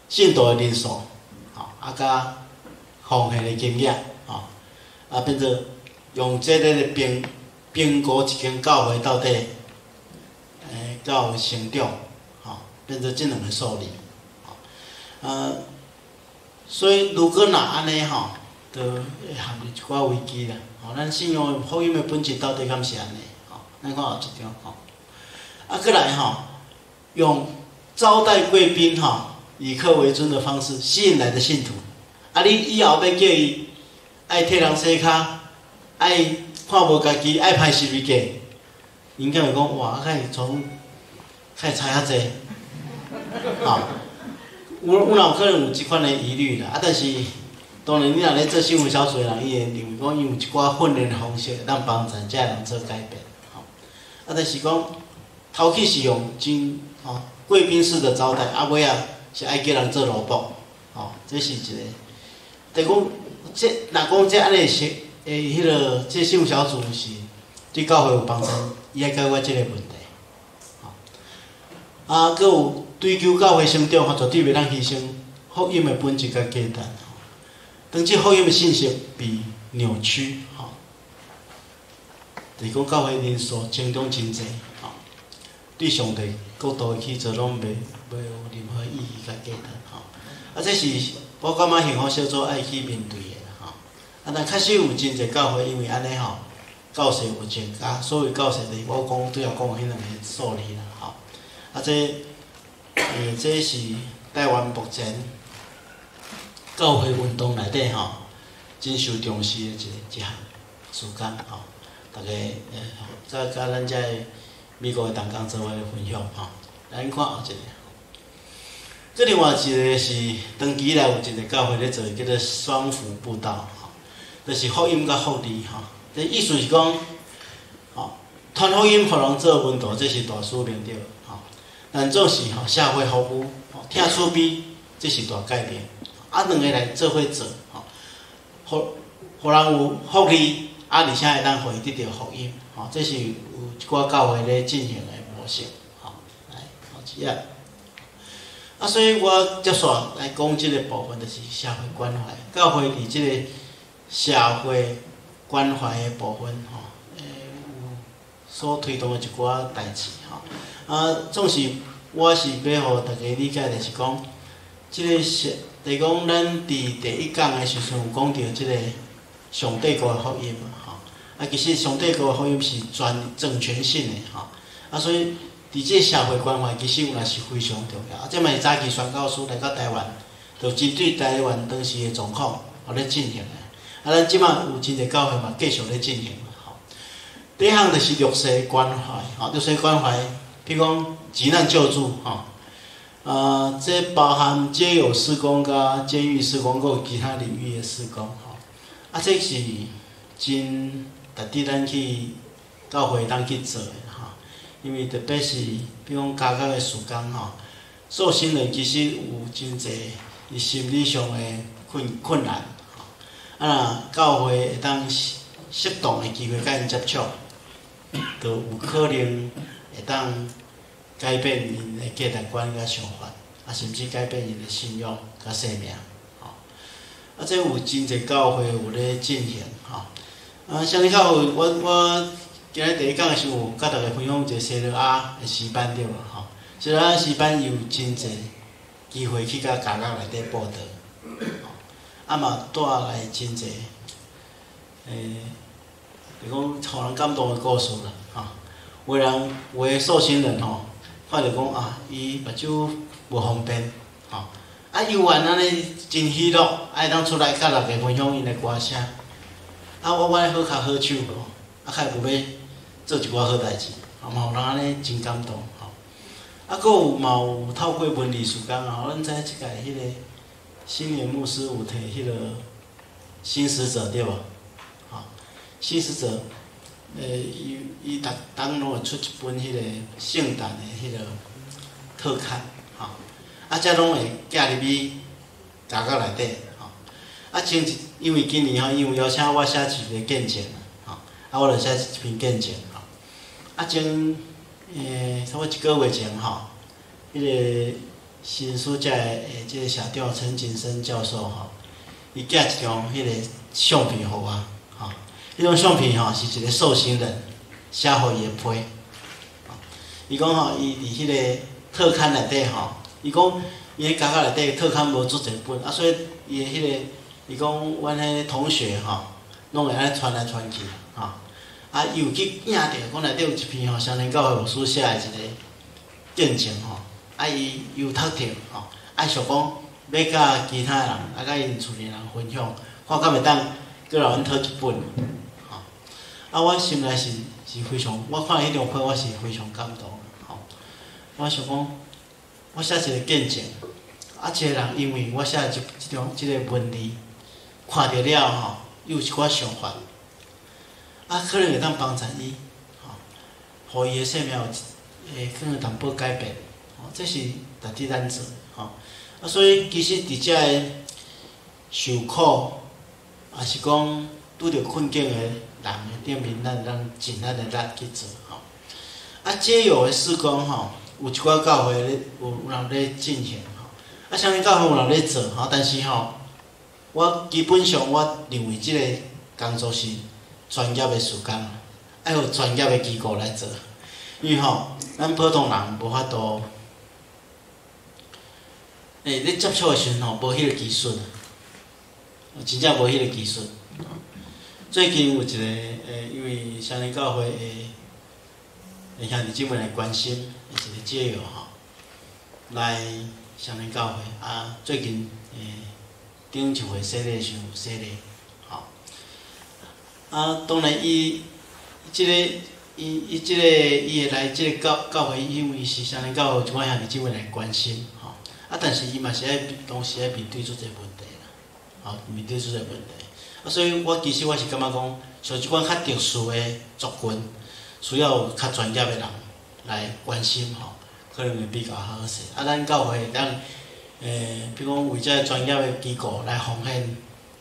信徒诶人数，吼，啊甲奉献诶经验，吼，啊变做用即个咧评评估一间教会到底诶教成长。变做这两个数字，吼，呃，所以如果若安尼吼，就会陷入一寡危机啦。吼，咱信用福音的本质到底敢是安尼？吼，咱看后一张吼，啊，过来吼，用招待贵宾吼，以客为尊的方式吸引来的信徒。啊，你以后要叫伊爱替人洗骹，爱看无家己，爱拍视频过，因可能讲哇，开始从开始差遐济。啊，有有哪有可能有即款的疑虑啦？啊，但是当然，你若咧做新闻小组的人，伊会认为讲，伊有一寡训练方式，让帮助遮人做改变。吼，啊，但是讲头起是用真吼贵宾式的招待，啊尾啊是爱叫人做萝卜，吼，这是一个。但讲这若讲这安尼是诶，迄个这新闻小组是对教会有帮助，伊爱解决即个问题。吼，啊，佮有。追求教会成长，吼，绝对袂当牺牲福音的本质甲价值，当即福音的信息被扭曲，吼，就是讲教会人数增长真济，吼，对上帝角度的去做拢袂袂有任何意义甲价值，吼。啊，这是我感觉幸福小组爱去面对的，吼。啊，但确实有真济教会因为安尼，吼，教势有增加，所以教势的我讲对要讲迄两个数字啦，吼。啊，这。诶，这是台湾目前教会运动内底吼，真受重视的一一项事件吼。大家诶，再甲咱遮美国的同工做伙分享吼。咱看后一个，这另外一个是长期来有一个教会咧做叫做双福布道吼，就是福音甲福利吼。这意思是讲，吼，传福音互人做温度，这是大使命着。但做是吼社会服务，吼听厝边，这是大改变。啊，两个来做伙做，吼，互互人有福利，啊，而且会当互伊得到福音，吼，这是有一寡教会咧进行的模式，吼，来，好几啊。啊，所以我接续来讲即个部分，就是社会关怀。教会伫即个社会关怀的部分，吼，诶，有所推动的一寡代志，啊，总是我是要互大家理解，就是讲，即个是，是讲咱伫第一讲的时阵有讲到即个上帝国的福音嘛，吼。啊，其实上帝国的福音是全全全性的，吼。啊，所以伫即个社会关怀，其实有也是非常重要。啊，即卖早期宣教师来到台湾，就针对台湾当时的状况，互咧进行的。啊，咱即马有真侪教会嘛，继续咧进行吼。第一项就是绿色关怀，吼，绿色关怀，譬如讲急难救助，吼，啊，这包含街友施工、甲监狱施工，有其他领域的施工，吼。啊，这是真值得咱去教会当去做的，吼。因为特别是，比如讲家家的事工，吼，受刑人其实有真侪伊心理上的困困难。啊，教会会当适适当的机会甲因接触，就有可能会当改变因的价值观甲想法，啊，甚至改变因的信仰甲生命，吼。啊，这有真侪教会有咧进行，吼。啊，像你教会，我我今日第一讲的时候，甲大家分享一个西罗亚的诗班对无吼？西罗亚诗班有真侪机会去甲家教内底报道。啊嘛带来真侪，诶，比如讲互人感动的故事啦，吼。有人有诶受刑人吼，看着讲啊，伊目睭无方便，吼。啊，伊有安尼真喜乐，爱当出来甲大家分享因诶歌声。啊，我我好脚好手吼，啊，较有要做一寡好代志，啊嘛有人安尼真感动，吼。啊，佫有嘛有透过文理事工啊，咱知即个迄个。新年牧师有摕迄个新使者对无？吼，新使者，诶，伊伊逐当拢会出一本迄个圣诞的迄个特刊，吼，啊，遮拢会寄入去家教内底，吼，啊，前因为今年吼，因为邀请我写一个见证，吼，啊，我著写一篇见证，吼，啊，前诶，差不多一个月前，吼，迄个。新书界诶，即个社长陈景生教授吼，伊寄一张迄个相片互我，迄张相片吼是一个受刑人写互伊诶批，伊讲吼，伊伫迄个特刊内底吼，伊讲伊迄夹角内底特刊无做一本，啊，所以伊诶迄个，伊讲阮迄同学吼，拢会安尼传来传去，吼，啊，伊有去影着，讲内底有一篇吼，少年教会牧师写诶一个见证吼。啊，伊有特点吼，啊，想讲要甲其他人，啊，甲因厝里人分享，看敢会当叫老阮讨一本，啊，我心内是是非常，我看迄张片，我是非常感动，吼。我想讲，我写一个见证，啊，一个人因为我写即即种即个文字，看着了吼，有一寡想法，啊，可能会当帮助伊，吼，互伊诶生命有会可能淡薄改变。吼这是值得咱做，吼啊！所以其实伫遮个受苦，也是讲拄着困境的人诶顶面，咱咱尽咱的力去做，吼啊！皆有诶施工，吼有一寡教会咧有有人咧进行，吼啊！相信教会有人咧做，吼，但是吼，我基本上我认为即个工作是专业的施工，爱有专业诶机构来做，因为吼，咱普通人无法度。诶，你接触诶时阵吼，无迄个技术，真正无迄个技术。最近有一个诶，因为相连教会诶，诶兄弟姊妹来关心，一个借友吼，来相连教会啊。最近诶，顶一回洗礼时有洗礼，吼。啊，当然伊，即个伊伊即个伊会来即个教教会，因为是相连教会，一寡兄弟姊妹来关心吼。啊，但是伊嘛是爱当时爱面对出这问题啦，吼，面对出这问题。啊，所以我其实我是感觉讲，像即款较特殊的族群，需要较专业的人来关心吼，可能会比较好势。啊，咱教会咱，诶，比如讲为这专业的机构来奉献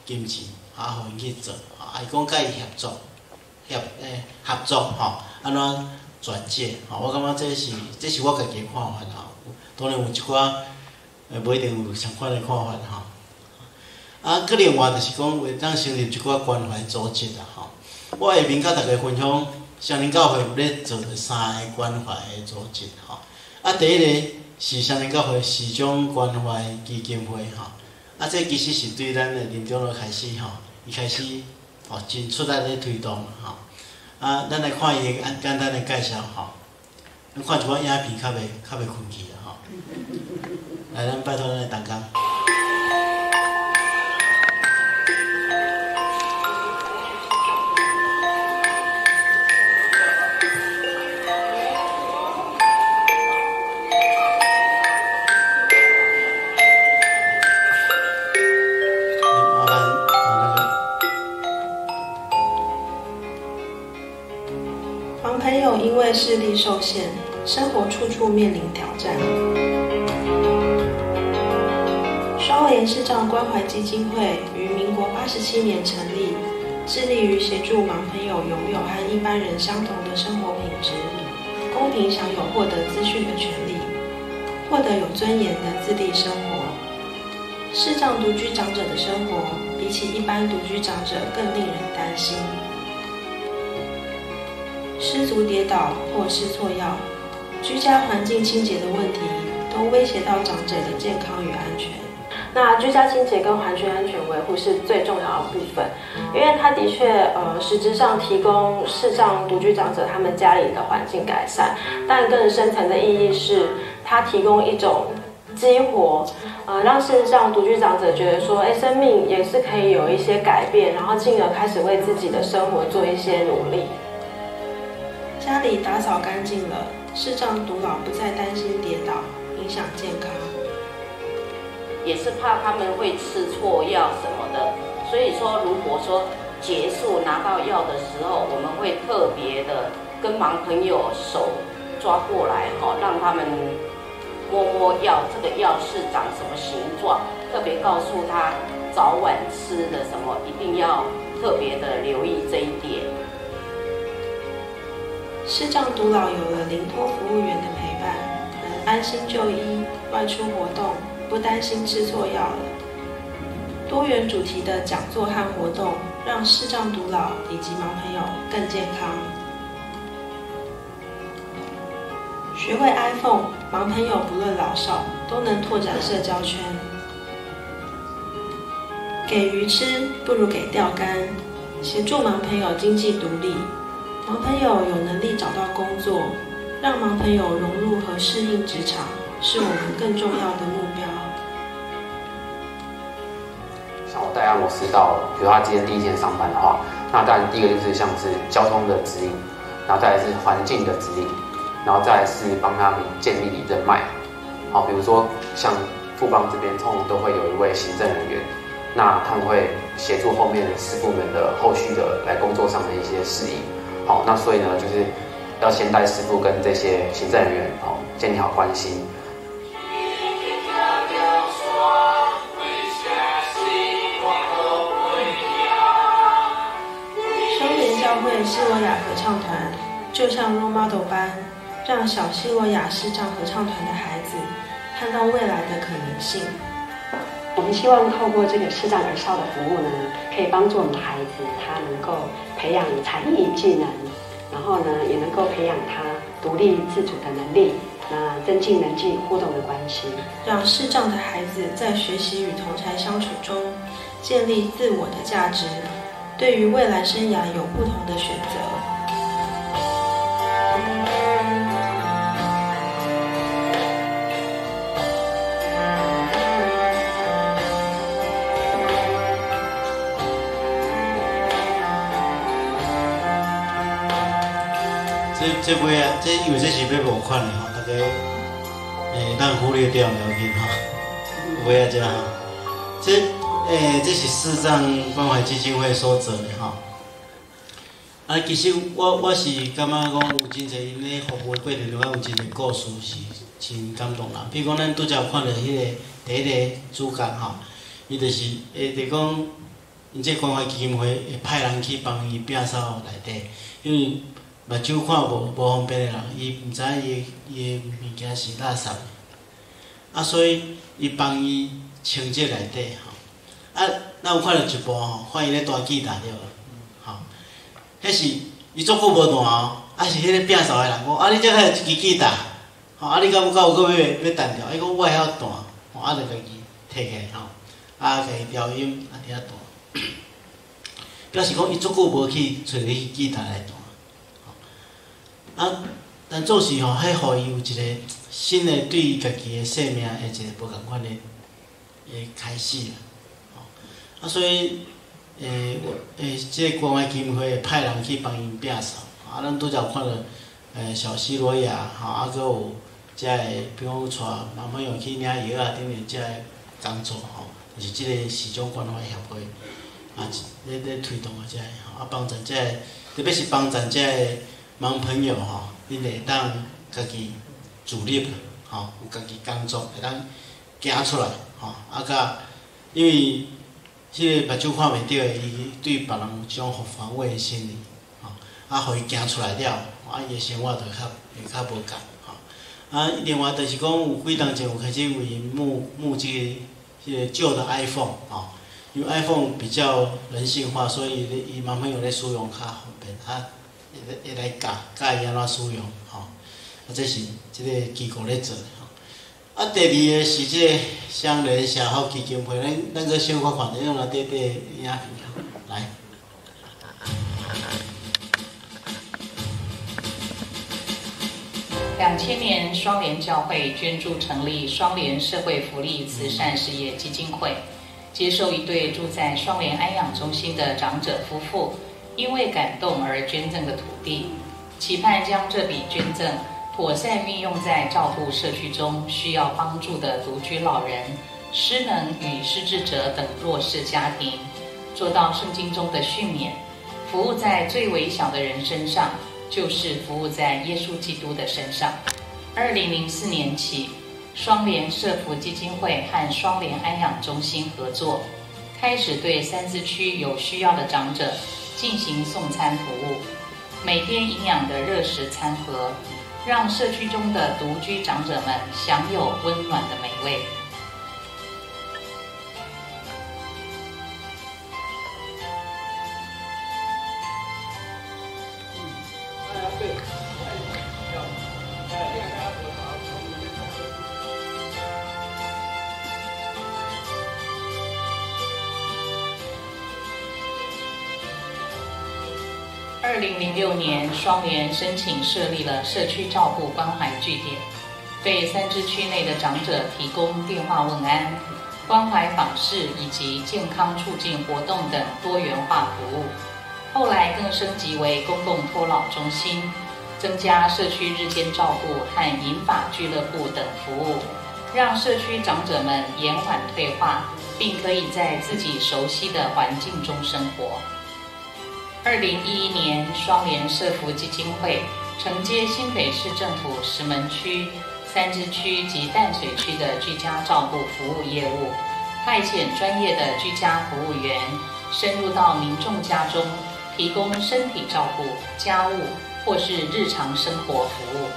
金钱，啊，互因去做，啊，伊讲甲伊合作，协诶合作吼，安怎转介，吼，我感觉这是这是我家己看法吼。当然有一寡。诶，无一定有相款的看法吼。啊，佮另外就是讲，会当成立一寡关怀组织啦吼。我下面甲大家分享，相邻教会有咧做三个关怀的组织吼。啊，第一个是相邻教会市长关怀基金会吼。啊，这其实是对咱的林长老开始吼，伊开始吼真出力咧推动吼。啊，咱来看伊个简单的介绍吼。咱看一寡影片，较袂较袂困去啦吼。来，咱拜托咱的同工。为视力受限，生活处处面临挑战。双联视障关怀基金会于民国八十七年成立，致力于协助盲朋友拥有和一般人相同的生活品质，公平享有获得资讯的权利，获得有尊严的自立生活。视障独居长者的生活，比起一般独居长者更令人担心。失足跌倒或失错药，居家环境清洁的问题，都威胁到长者的健康与安全。那居家清洁跟环境安全维护是最重要的部分，因为它的确，呃，实质上提供视障独居长者他们家里的环境改善，但更深层的意义是，它提供一种激活，呃，让视障独居长者觉得说，哎，生命也是可以有一些改变，然后进而开始为自己的生活做一些努力。家里打扫干净了，视障独老不再担心跌倒影响健康。也是怕他们会吃错药什么的，所以说如果说结束拿到药的时候，我们会特别的跟盲朋友手抓过来哈，让他们摸摸药，这个药是长什么形状，特别告诉他早晚吃的什么，一定要特别的留意这视障独老有了灵托服务员的陪伴，能安心就医、外出活动。不担心吃错药了。多元主题的讲座和活动，让视障独老以及盲朋友更健康。学会 iPhone，盲朋友不论老少都能拓展社交圈。给鱼吃不如给钓竿，协助盲朋友经济独立。盲朋友有能力找到工作，让盲朋友融入和适应职场，是我们更重要的目标。带按摩师到，比如他今天第一天上班的话，那当然第一个就是像是交通的指引，然后再来是环境的指引，然后再来是帮他们建立人脉。好，比如说像富邦这边通常都会有一位行政人员，那他们会协助后面的师傅们的后续的来工作上的一些事宜。好，那所以呢，就是要先带师傅跟这些行政人员哦建立好关系。双联教会希罗亚合唱团就像 role model 般，让小希罗亚视障合唱团的孩子看到未来的可能性。我们希望透过这个视障儿少的服务呢，可以帮助我们的孩子，够培养才艺技能，然后呢，也能够培养他独立自主的能力，那增进人际互动的关系，让视障的孩子在学习与同才相处中建立自我的价值。对于未来生涯有不同的选择。这这杯啊，这因为这是要募款的吼，大家诶，咱忽略掉了紧哈，杯啊这哈，这。诶，这是视障关怀基金会所做的吼。啊，其实我我是感觉讲有真侪因咧服务过程中有真侪故事是真感动啦。比如讲，咱拄则有看到迄个第一个主角吼，伊就是诶，就讲因这关怀基金会会派人去帮伊摒扫内底，因为目睭看无无方便的人，伊毋知伊伊的物件是垃圾，啊，所以伊帮伊清洁内底吼。啊，咱有看到一部吼，看伊咧弹吉他对无？吼，迄是伊足久无弹哦，啊是迄个摒扫的人讲，啊你遮还有一支吉他，吼，啊你敢有够要要弹调？伊讲我会晓弹，吼，啊就家己摕起来吼，啊家己调音啊遐弹，表示讲伊足久无去找迄吉他来弹，啊，但做事吼，迄互伊有一个新的对于家己的生命的一个无共款的诶开始啦。啊，所以，诶，诶，即个关怀基金会派人去帮因摒扫，啊，咱拄则有看到，诶，小西罗亚，吼，啊，搁有即个，比如讲，带男朋友去领药啊，等于即个工作，吼，就是即个市种关怀协会，啊，咧咧推动啊，即个，吼，啊，帮助即个，特别是帮助即个，盲朋友吼，因会当家己自立，吼，有家己工作，会当行出来，吼，啊，甲因为迄个目睭看袂着的，伊对别人有种互防卫的心理，吼，啊，互伊行出来了，啊，伊的生活就较会较无共，吼，啊，另外就是讲有几当前有开始为伊募募即个迄个旧的 iPhone，吼。因为 iPhone 比较人性化，所以伊男朋友咧使用较方便，啊，会来教教伊安怎使用，吼，啊，这是即个机构咧做，吼。啊，第二个是即个双联社福基金会，咱咱个先看看，用来短短影片，来。两千年，双联教会捐助成立双联社会福利慈善事业基金会。接受一对住在双联安养中心的长者夫妇，因为感动而捐赠的土地，期盼将这笔捐赠妥善运用在照顾社区中需要帮助的独居老人、失能与失智者等弱势家庭，做到圣经中的训勉：服务在最微小的人身上，就是服务在耶稣基督的身上。二零零四年起。双联社福基金会和双联安养中心合作，开始对三资区有需要的长者进行送餐服务，每天营养的热食餐盒，让社区中的独居长者们享有温暖的美味。零六年，双联申请设立了社区照顾关怀据点，对三支区内的长者提供电话问安、关怀访视以及健康促进活动等多元化服务。后来更升级为公共托老中心，增加社区日间照顾和银发俱乐部等服务，让社区长者们延缓退化，并可以在自己熟悉的环境中生活。二零一一年，双联社福基金会承接新北市政府石门区、三支区及淡水区的居家照顾服务业务，派遣专业的居家服务员深入到民众家中，提供身体照顾、家务或是日常生活服务。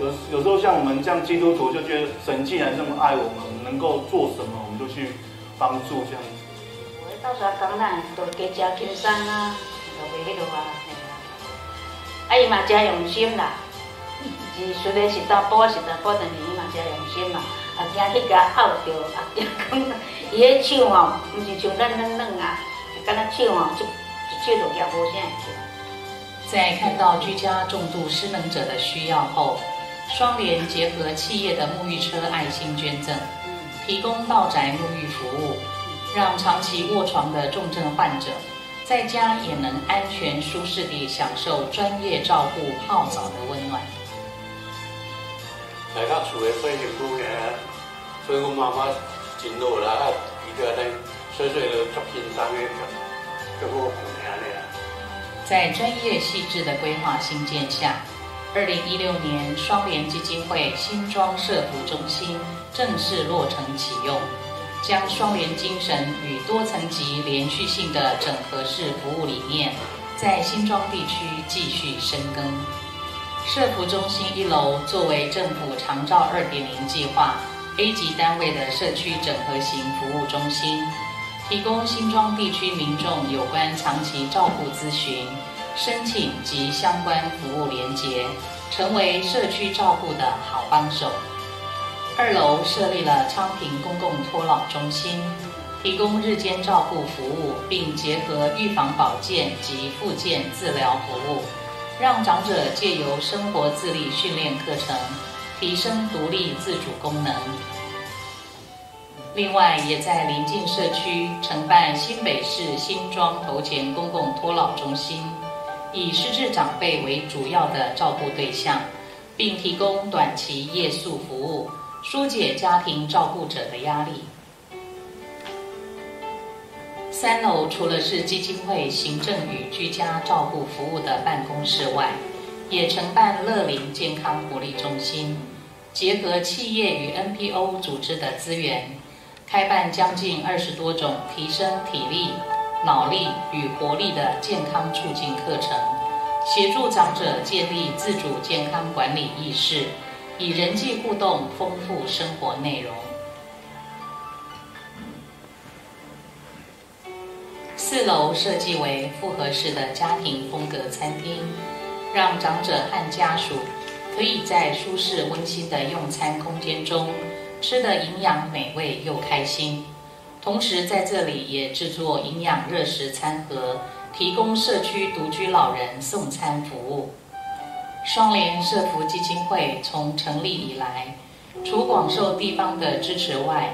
有有时候像我们这样基督徒就觉得神既然这么爱我们，我们能够做什么，我们就去帮助这样。到时候讲咱都加食轻松啊，就袂迄落啊，啊伊嘛真用心啦，是虽然是查甫是查甫，但是伊嘛真用心啦。啊，惊迄个拗着，啊，惊讲伊迄手吼，毋是像咱软软啊，敢若手吼，一一手就夹无啥在看到居家重度失能者的需要后，双联结合企业的沐浴车爱心捐赠，提供到宅沐浴服务。让长期卧床的重症患者在家也能安全舒适地享受专业照顾泡澡的温暖。来到厝的岁幸福呢，所以我妈妈真落啦，啊，伊个咧岁岁都足轻松的，就我讲安尼啦。在专业细致的规划新建下，二零一六年双联基金会新庄社福中心正式落成启用。将双联精神与多层级连续性的整合式服务理念，在新庄地区继续深耕。社福中心一楼作为政府长照二点零计划 A 级单位的社区整合型服务中心，提供新庄地区民众有关长期照顾咨询、申请及相关服务连结，成为社区照顾的好帮手。二楼设立了昌平公共托老中心，提供日间照顾服务，并结合预防保健及复健治疗服务，让长者借由生活自立训练课程，提升独立自主功能。另外，也在邻近社区承办新北市新庄头前公共托老中心，以失智长辈为主要的照顾对象，并提供短期夜宿服务。疏解家庭照顾者的压力。三楼除了是基金会行政与居家照顾服务的办公室外，也承办乐龄健康活力中心，结合企业与 NPO 组织的资源，开办将近二十多种提升体力、脑力与活力的健康促进课程，协助长者建立自主健康管理意识，以人际互动丰富生活内容。四楼设计为复合式的家庭风格餐厅，让长者和家属可以在舒适温馨的用餐空间中吃得营养美味又开心。同时，在这里也制作营养热食餐盒，提供社区独居老人送餐服务。双联社福基金会从成立以来，除广受地方的支持外，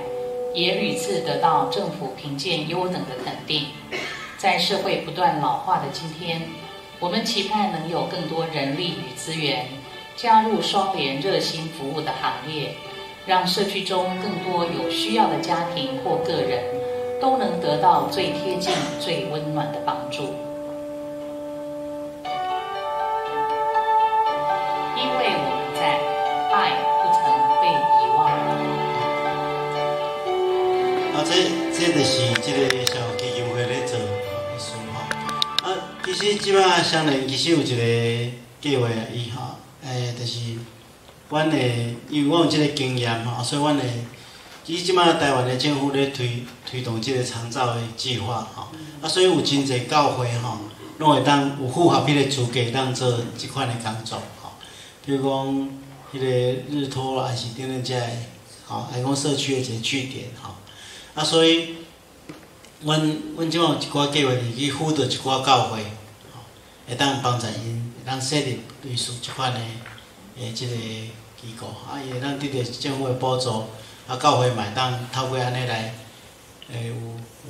也屡次得到政府评鉴优等的肯定。在社会不断老化的今天，我们期盼能有更多人力与资源加入双联热心服务的行列，让社区中更多有需要的家庭或个人都能得到最贴近、最温暖的帮助。就是这个社福基金会咧做的事吼。啊，其实即摆双联其实有一个计划啊，伊吼，诶，就是阮的，因为我有即个经验吼，所以阮的，其实即摆台湾的政府咧推推动即个长照的计划吼，啊，所以有真侪教会吼，拢会当有符合迄个资格当做即款的工作吼。比如讲，迄个日托啦，还是顶顶遮个吼，还讲社区的一个据点吼。啊，所以，阮阮即摆有一寡计划是去辅导一寡教会，吼，会当帮助因，会当设立类似即款的诶，即个机构，啊，伊会当得到政府的补助，啊，教会嘛会当透过安尼来，诶，有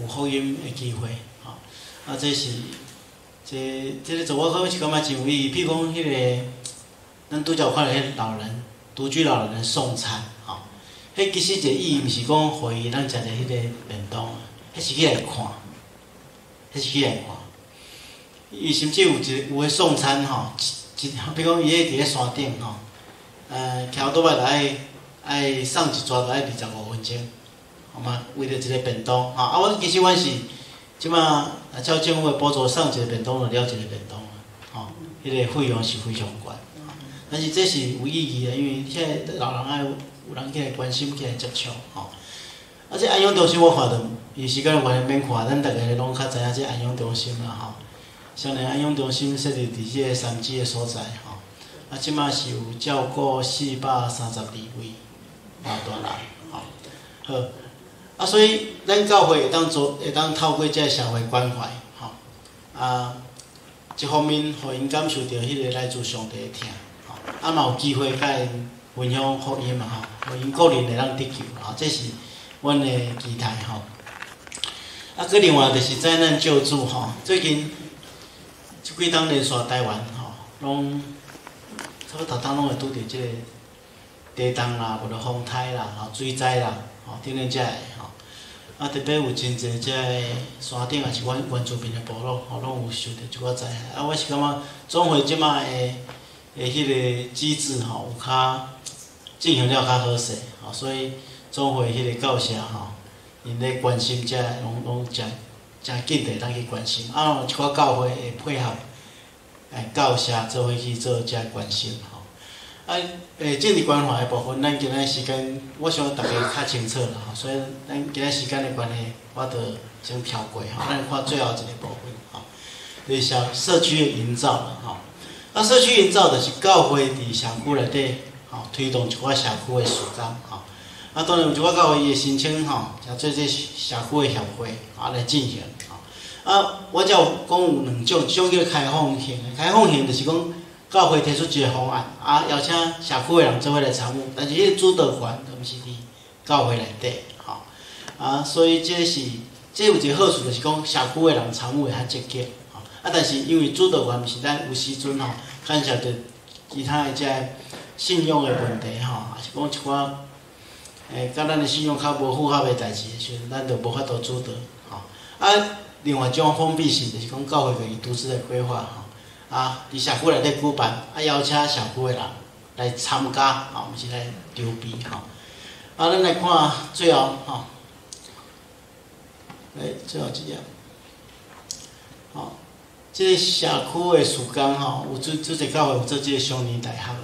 有福音的机会，吼，啊，这是，这这个做我感觉是感觉真有意义。比如讲，迄个，咱拄则有看到迄老人独居老人送餐，吼。迄其实一个意义，毋是讲互伊咱食着迄个便当，迄是起来看，迄是起来看。伊甚至有一有诶送餐吼，一比如讲伊迄伫咧山顶吼，呃，徛倒摆来爱送一抓，来二十五分钟，好吗？为着一个便当，吼啊，阮其实阮是即摆啊，照政府诶补助送一个便当就了一个便当啊，吼，迄个费用是非常悬，但是这是有意义的，因为现在老人爱。有人起来关心，起来接触，吼。啊，这安养中心我看着，伊时间完免看，咱逐个拢较知影这安养中心啦，吼。像咧安养中心设立伫即个三级的所在，吼。啊，即马是有照顾四百三十二位老大人，吼。好，啊，所以咱教会会当做，会当透过即个社会关怀，吼。啊，一方面互因感受到迄个来自上帝的疼，吼。啊，嘛有机会甲因。分享福音嘛吼，互因个人会当得救吼，这是阮的期待吼。啊，佮另外就是灾难救助吼，最近即几当连续台湾吼，拢差不多当拢会拄着即个地震啦，或者风台啦，吼水灾啦，吼等等遮个吼。啊，特别有真侪遮个山顶也是阮原住民的部落吼，拢有受着即个灾害。啊，我是感觉总会即摆的的迄个机制吼，有较。进行了较好势，吼，所以总会迄个教社吼，因咧关心遮拢拢诚诚紧地当去关心，啊，一寡教会会配合，诶，教社做伙去做遮关心，吼。啊，诶，政治关怀的部分，咱今仔时间，我想大家较清楚啦，吼，所以咱今仔时间的关系，我着先飘过，吼，咱看最后一个部分，吼，就是社社区的营造啦，吼。啊，社区营造就是教会伫社区内底。吼，推动一寡社区的事工，吼，啊，当然有一寡教会伊的申请，吼，像做这社区的协会，啊来进行，吼，啊，我才有讲有两种，一种叫开放型的，开放型就是讲教会提出一个方案，啊，邀请社区的人做伙来参与，但是迄个主导权都毋是伫教会内底，吼，啊，所以这是，这有一个好处就是讲社区的人参与会较积极，吼，啊，但是因为主导权毋是咱有时阵吼，牵涉着其他的遮。信用的问题吼，也是讲一寡，诶，甲咱的信用卡无符合的代志时阵，咱就无法度主导吼。啊，另外一种封闭性，就是讲教会家己独自来规划吼，啊，伫社区内底举办，啊邀请社区的人来参加，吼，毋是来筹备吼。啊，咱来看最后吼，来最后一页，吼，即个社区的时间吼，有做做者教会做即个双年大学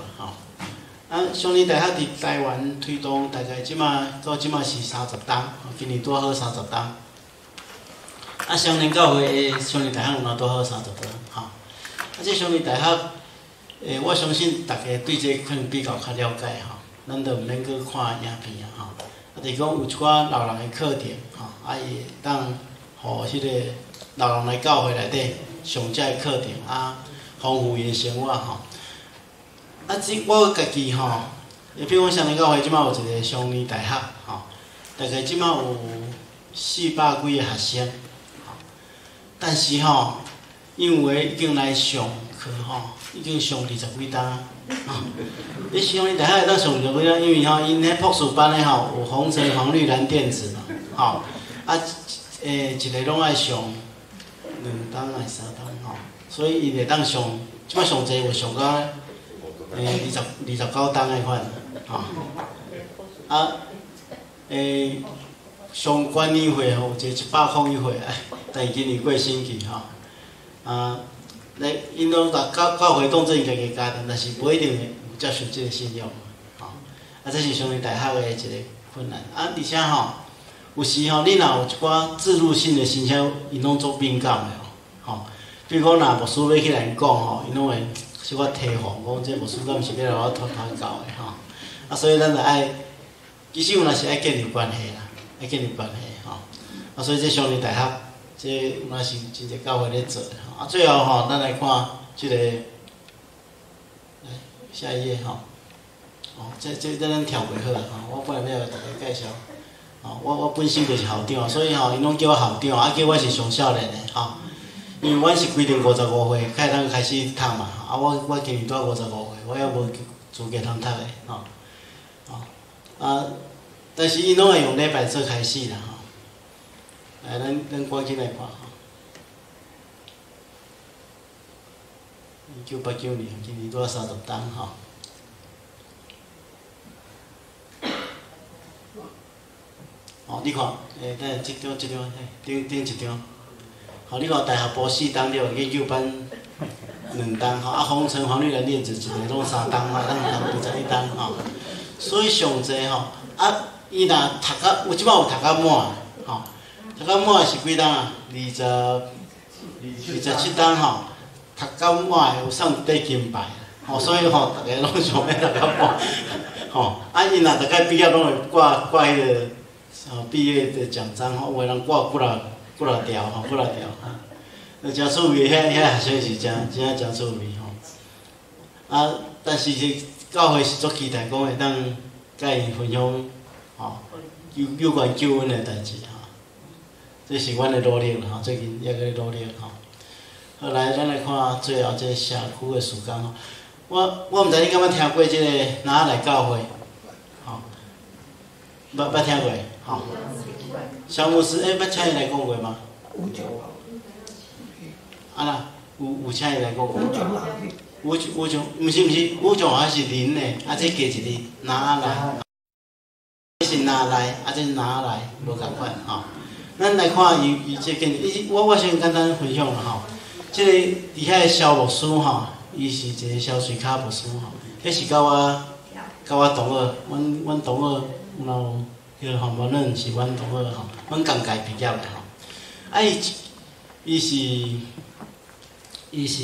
啊，双年大学伫台湾推动，大概即马到即马是三十档，今年拄好三十档。啊，双年教会的双年大学嘛拄好三十档，吼。啊，即双年大学，诶，我相信大家对这可能比较较了解吼，咱都毋免去看影片啊，吼。啊，就是讲有一寡老人的课程，吼，啊，伊会当互迄个老人来教会内底上遮的课程，啊，丰富伊的生活，吼。啊，即我家己吼，比如讲双年教会即摆有一个双年大学，吼，大概即摆有四百几个学生，吼。但是吼，因为已经来上课吼，已经上二十几档，吼。你双年大学会当上二十几档，因为吼，因迄博士班的吼，有红橙黄绿蓝靛紫嘛，吼。啊，诶，一个拢爱上两档还是三档吼，所以伊会当上，即摆上济有上到。诶，二十二十九档诶款，吼，啊，诶，上管理费吼，有一一百块一会，但今年过新去吼，啊，来，因拢逐教教会当做因家己家庭，但是不一定会接受即个信用，吼，啊，这是上于大学诶一个困难，啊，而且吼，有时吼，你若有一寡自入性诶声销，因拢做敏感诶吼，吼，比如讲若无师要去来讲吼，因拢会。是我提防，讲这无事，敢毋是要来我偷偷教的吼。啊，所以咱着爱，其实有若是爱建立关系啦，爱建立关系吼。啊，所以这双年大学，这有若是真侪教会咧做的吼。啊，最后吼，咱来看即个，来下一页吼。哦，这这这咱跳袂好啊吼。我本来要甲大家介绍，哦，我我本身就是校长，所以吼，因拢叫我校长，啊叫我是上少年的吼。因为阮是规定五十五岁才会当开始读嘛，啊，我我今年拄五十五岁，我也无资格通读的，吼，吼，啊，但是伊拢会用礼拜做开始啦，吼，来，咱咱赶紧来看，吼，一九八九年，今年拄啊三十档，吼，哦，你看，诶，等下即张即张，嘿，顶顶一张。吼，你看大学部四档了，研究班两档吼，啊，红橙黄绿蓝靛紫一个拢三档嘛，咱有二十一档吼。所以上济吼，啊，伊若读到有即摆有读到满，吼，读到满是几档啊？二十二十七档吼，读到满有送块金牌，吼，所以吼，逐个拢想要读到满，吼，啊，伊若逐个毕业拢会挂挂迄个吼毕业的奖章吼，有个人挂几落。几落条吼，几落条哈，那真趣味，遐遐学生是真真真趣味吼。啊，但是这教会是足期待讲会当甲伊分享吼，有有关救恩的代志吼。这是阮的努力啦吼，最近也在努力吼。好来，咱来看最后这社区的时间吼。我我毋知你敢捌听过即个哪来教会？吼，捌捌听过吼。小牧师，哎，捌请伊来讲过吗？有讲啊啦，有有请伊来讲过。有讲有讲，毋是毋是，有讲还是恁嘞？啊，这加一个哪来？是哪来？啊，这哪来？无共款吼。咱来看伊伊这个，伊我我先简单分享啦吼。即个伫遐个肖牧师吼，伊是一个肖水卡牧师吼，迄是甲我甲我同学，阮阮同学有。迄个黄毛嫩是阮同学吼，阮同届毕业的吼。啊，伊伊是伊是，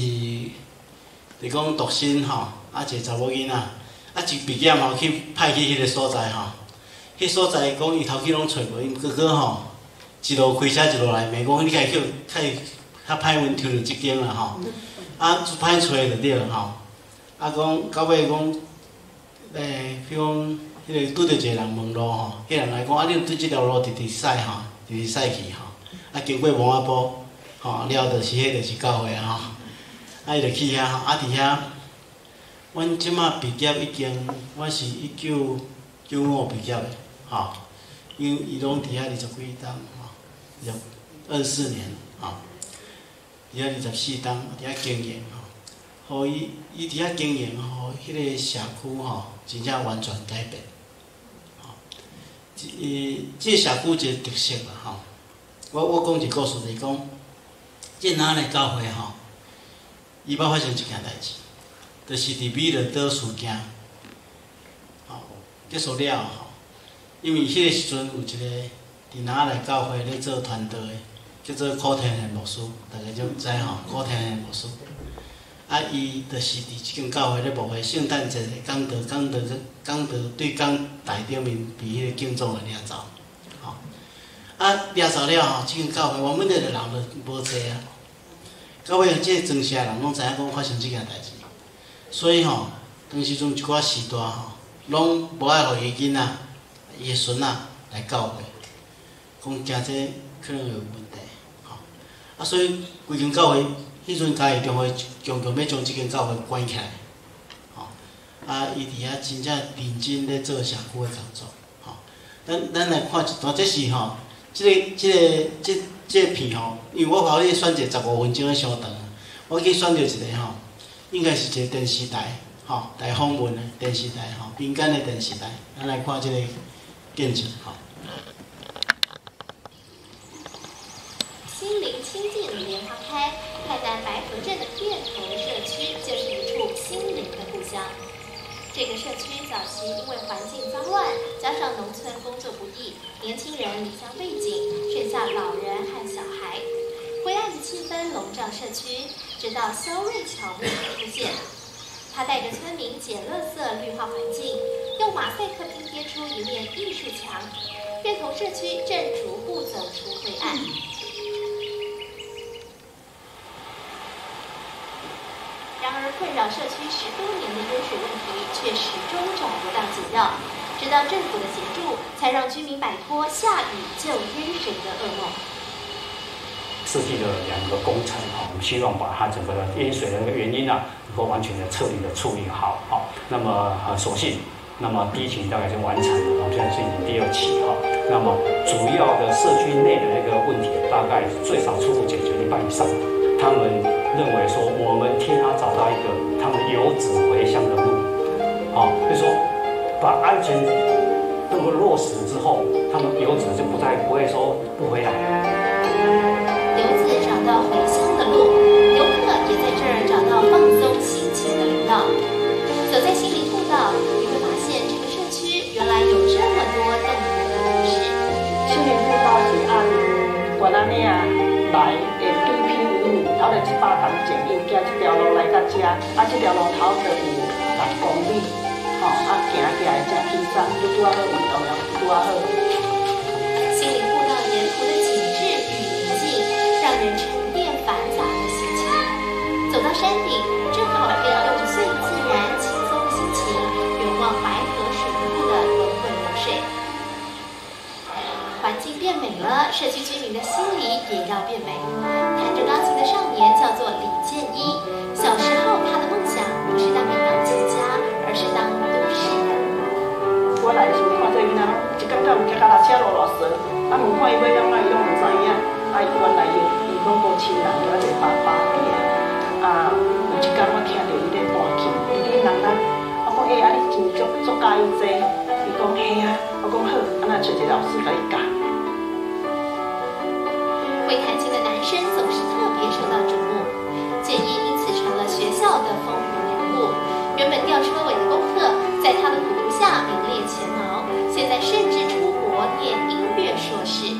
是讲独身吼，啊一个查某囡仔，啊一毕业吼去派去迄个所在吼，迄所在讲伊头去拢找无，因哥哥吼一路开车一路来骂讲，你家去太较歹运抽着即间啦吼，啊就歹找着对了吼，啊讲到尾讲，诶，比如讲。迄个拄着一个人问路吼，迄人来讲啊，你对即条路直直驶吼，直直驶去吼，啊经过王阿埔吼，了着是迄个是教会吼，啊伊就去遐吼，啊伫遐，阮即马毕业已经，我是一九九五毕业的吼，因伊拢伫遐二十几档吼，二二四年吼，伫遐二十四档伫遐经营吼，互伊伊伫遐经营吼，迄个社区吼，真正完全改变。吼，即即社区一个特色啦吼，我我讲一个故事就是讲，即哪来教会吼，伊捌发生一件代志，就是伫美乐岛事件，吼结束了吼，因为迄个时阵有一个伫哪来教会咧做团队的。叫做古天的牧师，大家拢知吼，古天的牧师。啊，伊就是伫即间教会咧牧会，圣诞节讲道讲道讲道对讲台顶面比迄个敬重的领走，吼。啊，领走了吼，即间教会我们的人就无济啊。到尾即个庄社人拢知影讲发生即件代志，所以吼，当时阵一寡时代吼，拢无爱互伊囡仔、伊的孙仔来教会，讲惊这可能会有问题。吼啊，所以规间教会，迄阵家己中会强强要将即间教会关起来，啊，伊伫遐真正认真咧做社区的工作，吼。咱咱来看一段，这是吼，即个即个即即个片吼，因为我互你选一个十五分钟的相长，我去选择一个吼，应该是一个电视台，吼，台访问的电视台，吼，民间的电视台，咱来看即个见证，吼。心灵清净莲花开，泰南白河镇的片头社区这个社区早期因为环境脏乱，加上农村工作不易，年轻人离乡背井，剩下老人和小孩。灰暗的气氛笼罩社区，直到肖瑞桥木出现，他带着村民捡垃圾、绿化环境，用马赛克拼贴出一面艺术墙，片头社区正逐步走出灰暗。然而，困扰社区十多年的淹水问题却始终找不到解药。直到政府的协助，才让居民摆脱下雨就淹水的噩梦。设计了两个工程啊，我们希望把它整个的淹水的那个原因啊，能够完全的彻底的处理好。好，那么呃，所幸，那么第一期大概就完成了，我们现在进行第二期哈。那么主要的社区内的那个问题，大概最少初步解决一半以上。他们认为说，我们替他找到一个他们游子回乡的路，好，就说把安全那么落实之后，他们游子就不再不会说不回来。游子找到回乡的路，游客也在这儿找到放松心情的流浪。走在心灵步道，你会发现这个社区原来有这么多动人的故事。心灵步道是按我那里啊来。头着一百公前因行这条路来到遮，啊，这条路头就有六公里，吼，啊，行起来真轻松，拄啊好运动了，拄啊好。心灵步道沿途的景致与宁静，让人沉淀繁杂的心情。走到山顶，正好可以用最自然、轻松的心情，远望白河水库的滚滚流水。环境变美了，社区居民的心里也要变美。弹着钢琴的少年叫做李建一，时候他的梦想不是当个钢琴家，而是当都市人。我来时看这囡仔，一感觉有骑脚踏车落落水，啊问看伊要怎啊，伊拢唔知影。啊原来伊伊拢无亲人，就一个爸爸伫个。啊有一天我听到伊咧弹琴，伊咧人咱，我讲哎啊你真足足介意这？伊讲嘿啊，我讲好，啊那找一个老师甲伊教。下名列前茅，现在甚至出国念音乐硕士。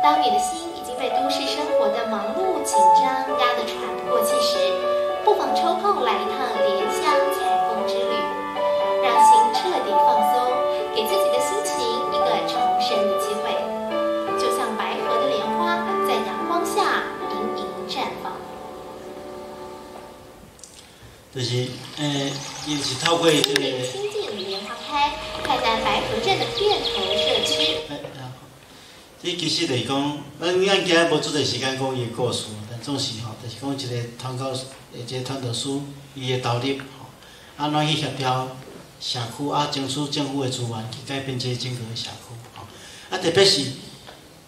当你的心已经被都市生活的忙碌紧张压得喘不过气时，不妨抽空来一趟莲香采风之旅，让心彻底放松，给自己的心情一个重生的机会。就像白河的莲花在阳光下盈盈绽放。就是诶，伊是透过这个。清净莲花开，泰南白河镇的社区。这其实就是讲，咱咱今日无足侪时间讲伊个故事，但总是吼，就是讲一个传教，一个传道书，伊个投入吼，安怎去协调社区啊，争取政府的资源去改变这个整个的社区吼。啊，特别是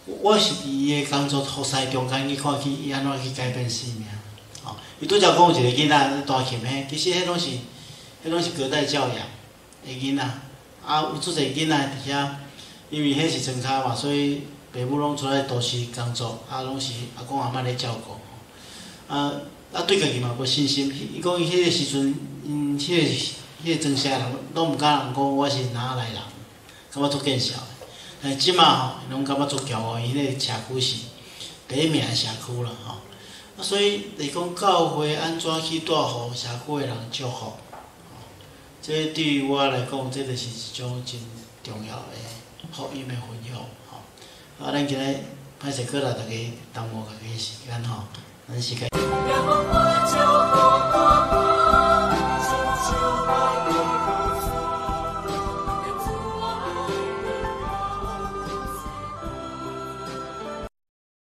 我是伫伊的工作服侍中间去看去伊安怎去改变生命。吼，伊拄则讲有一个囡仔大琴嘿，其实迄拢是，迄拢是隔代教养的囡仔。啊，有做侪囡仔伫遐，因为迄是庄脚嘛，所以爸母拢出来都是工作，啊，拢是阿公阿嬷咧照顾。啊，啊，对家己嘛无信心。伊讲伊迄个时阵，因迄个迄个庄社人拢毋敢人讲我是哪来人，感觉足见笑。但即马吼，拢感觉足骄傲，伊迄个社区是第一名的社区啦吼。啊，所以你讲教会安怎去带互社区的人祝福？这对于我来讲，这就是一种真重要的福音的分享吼。啊，咱今日拍摄过来，大家耽误家的时间吼，咱时间。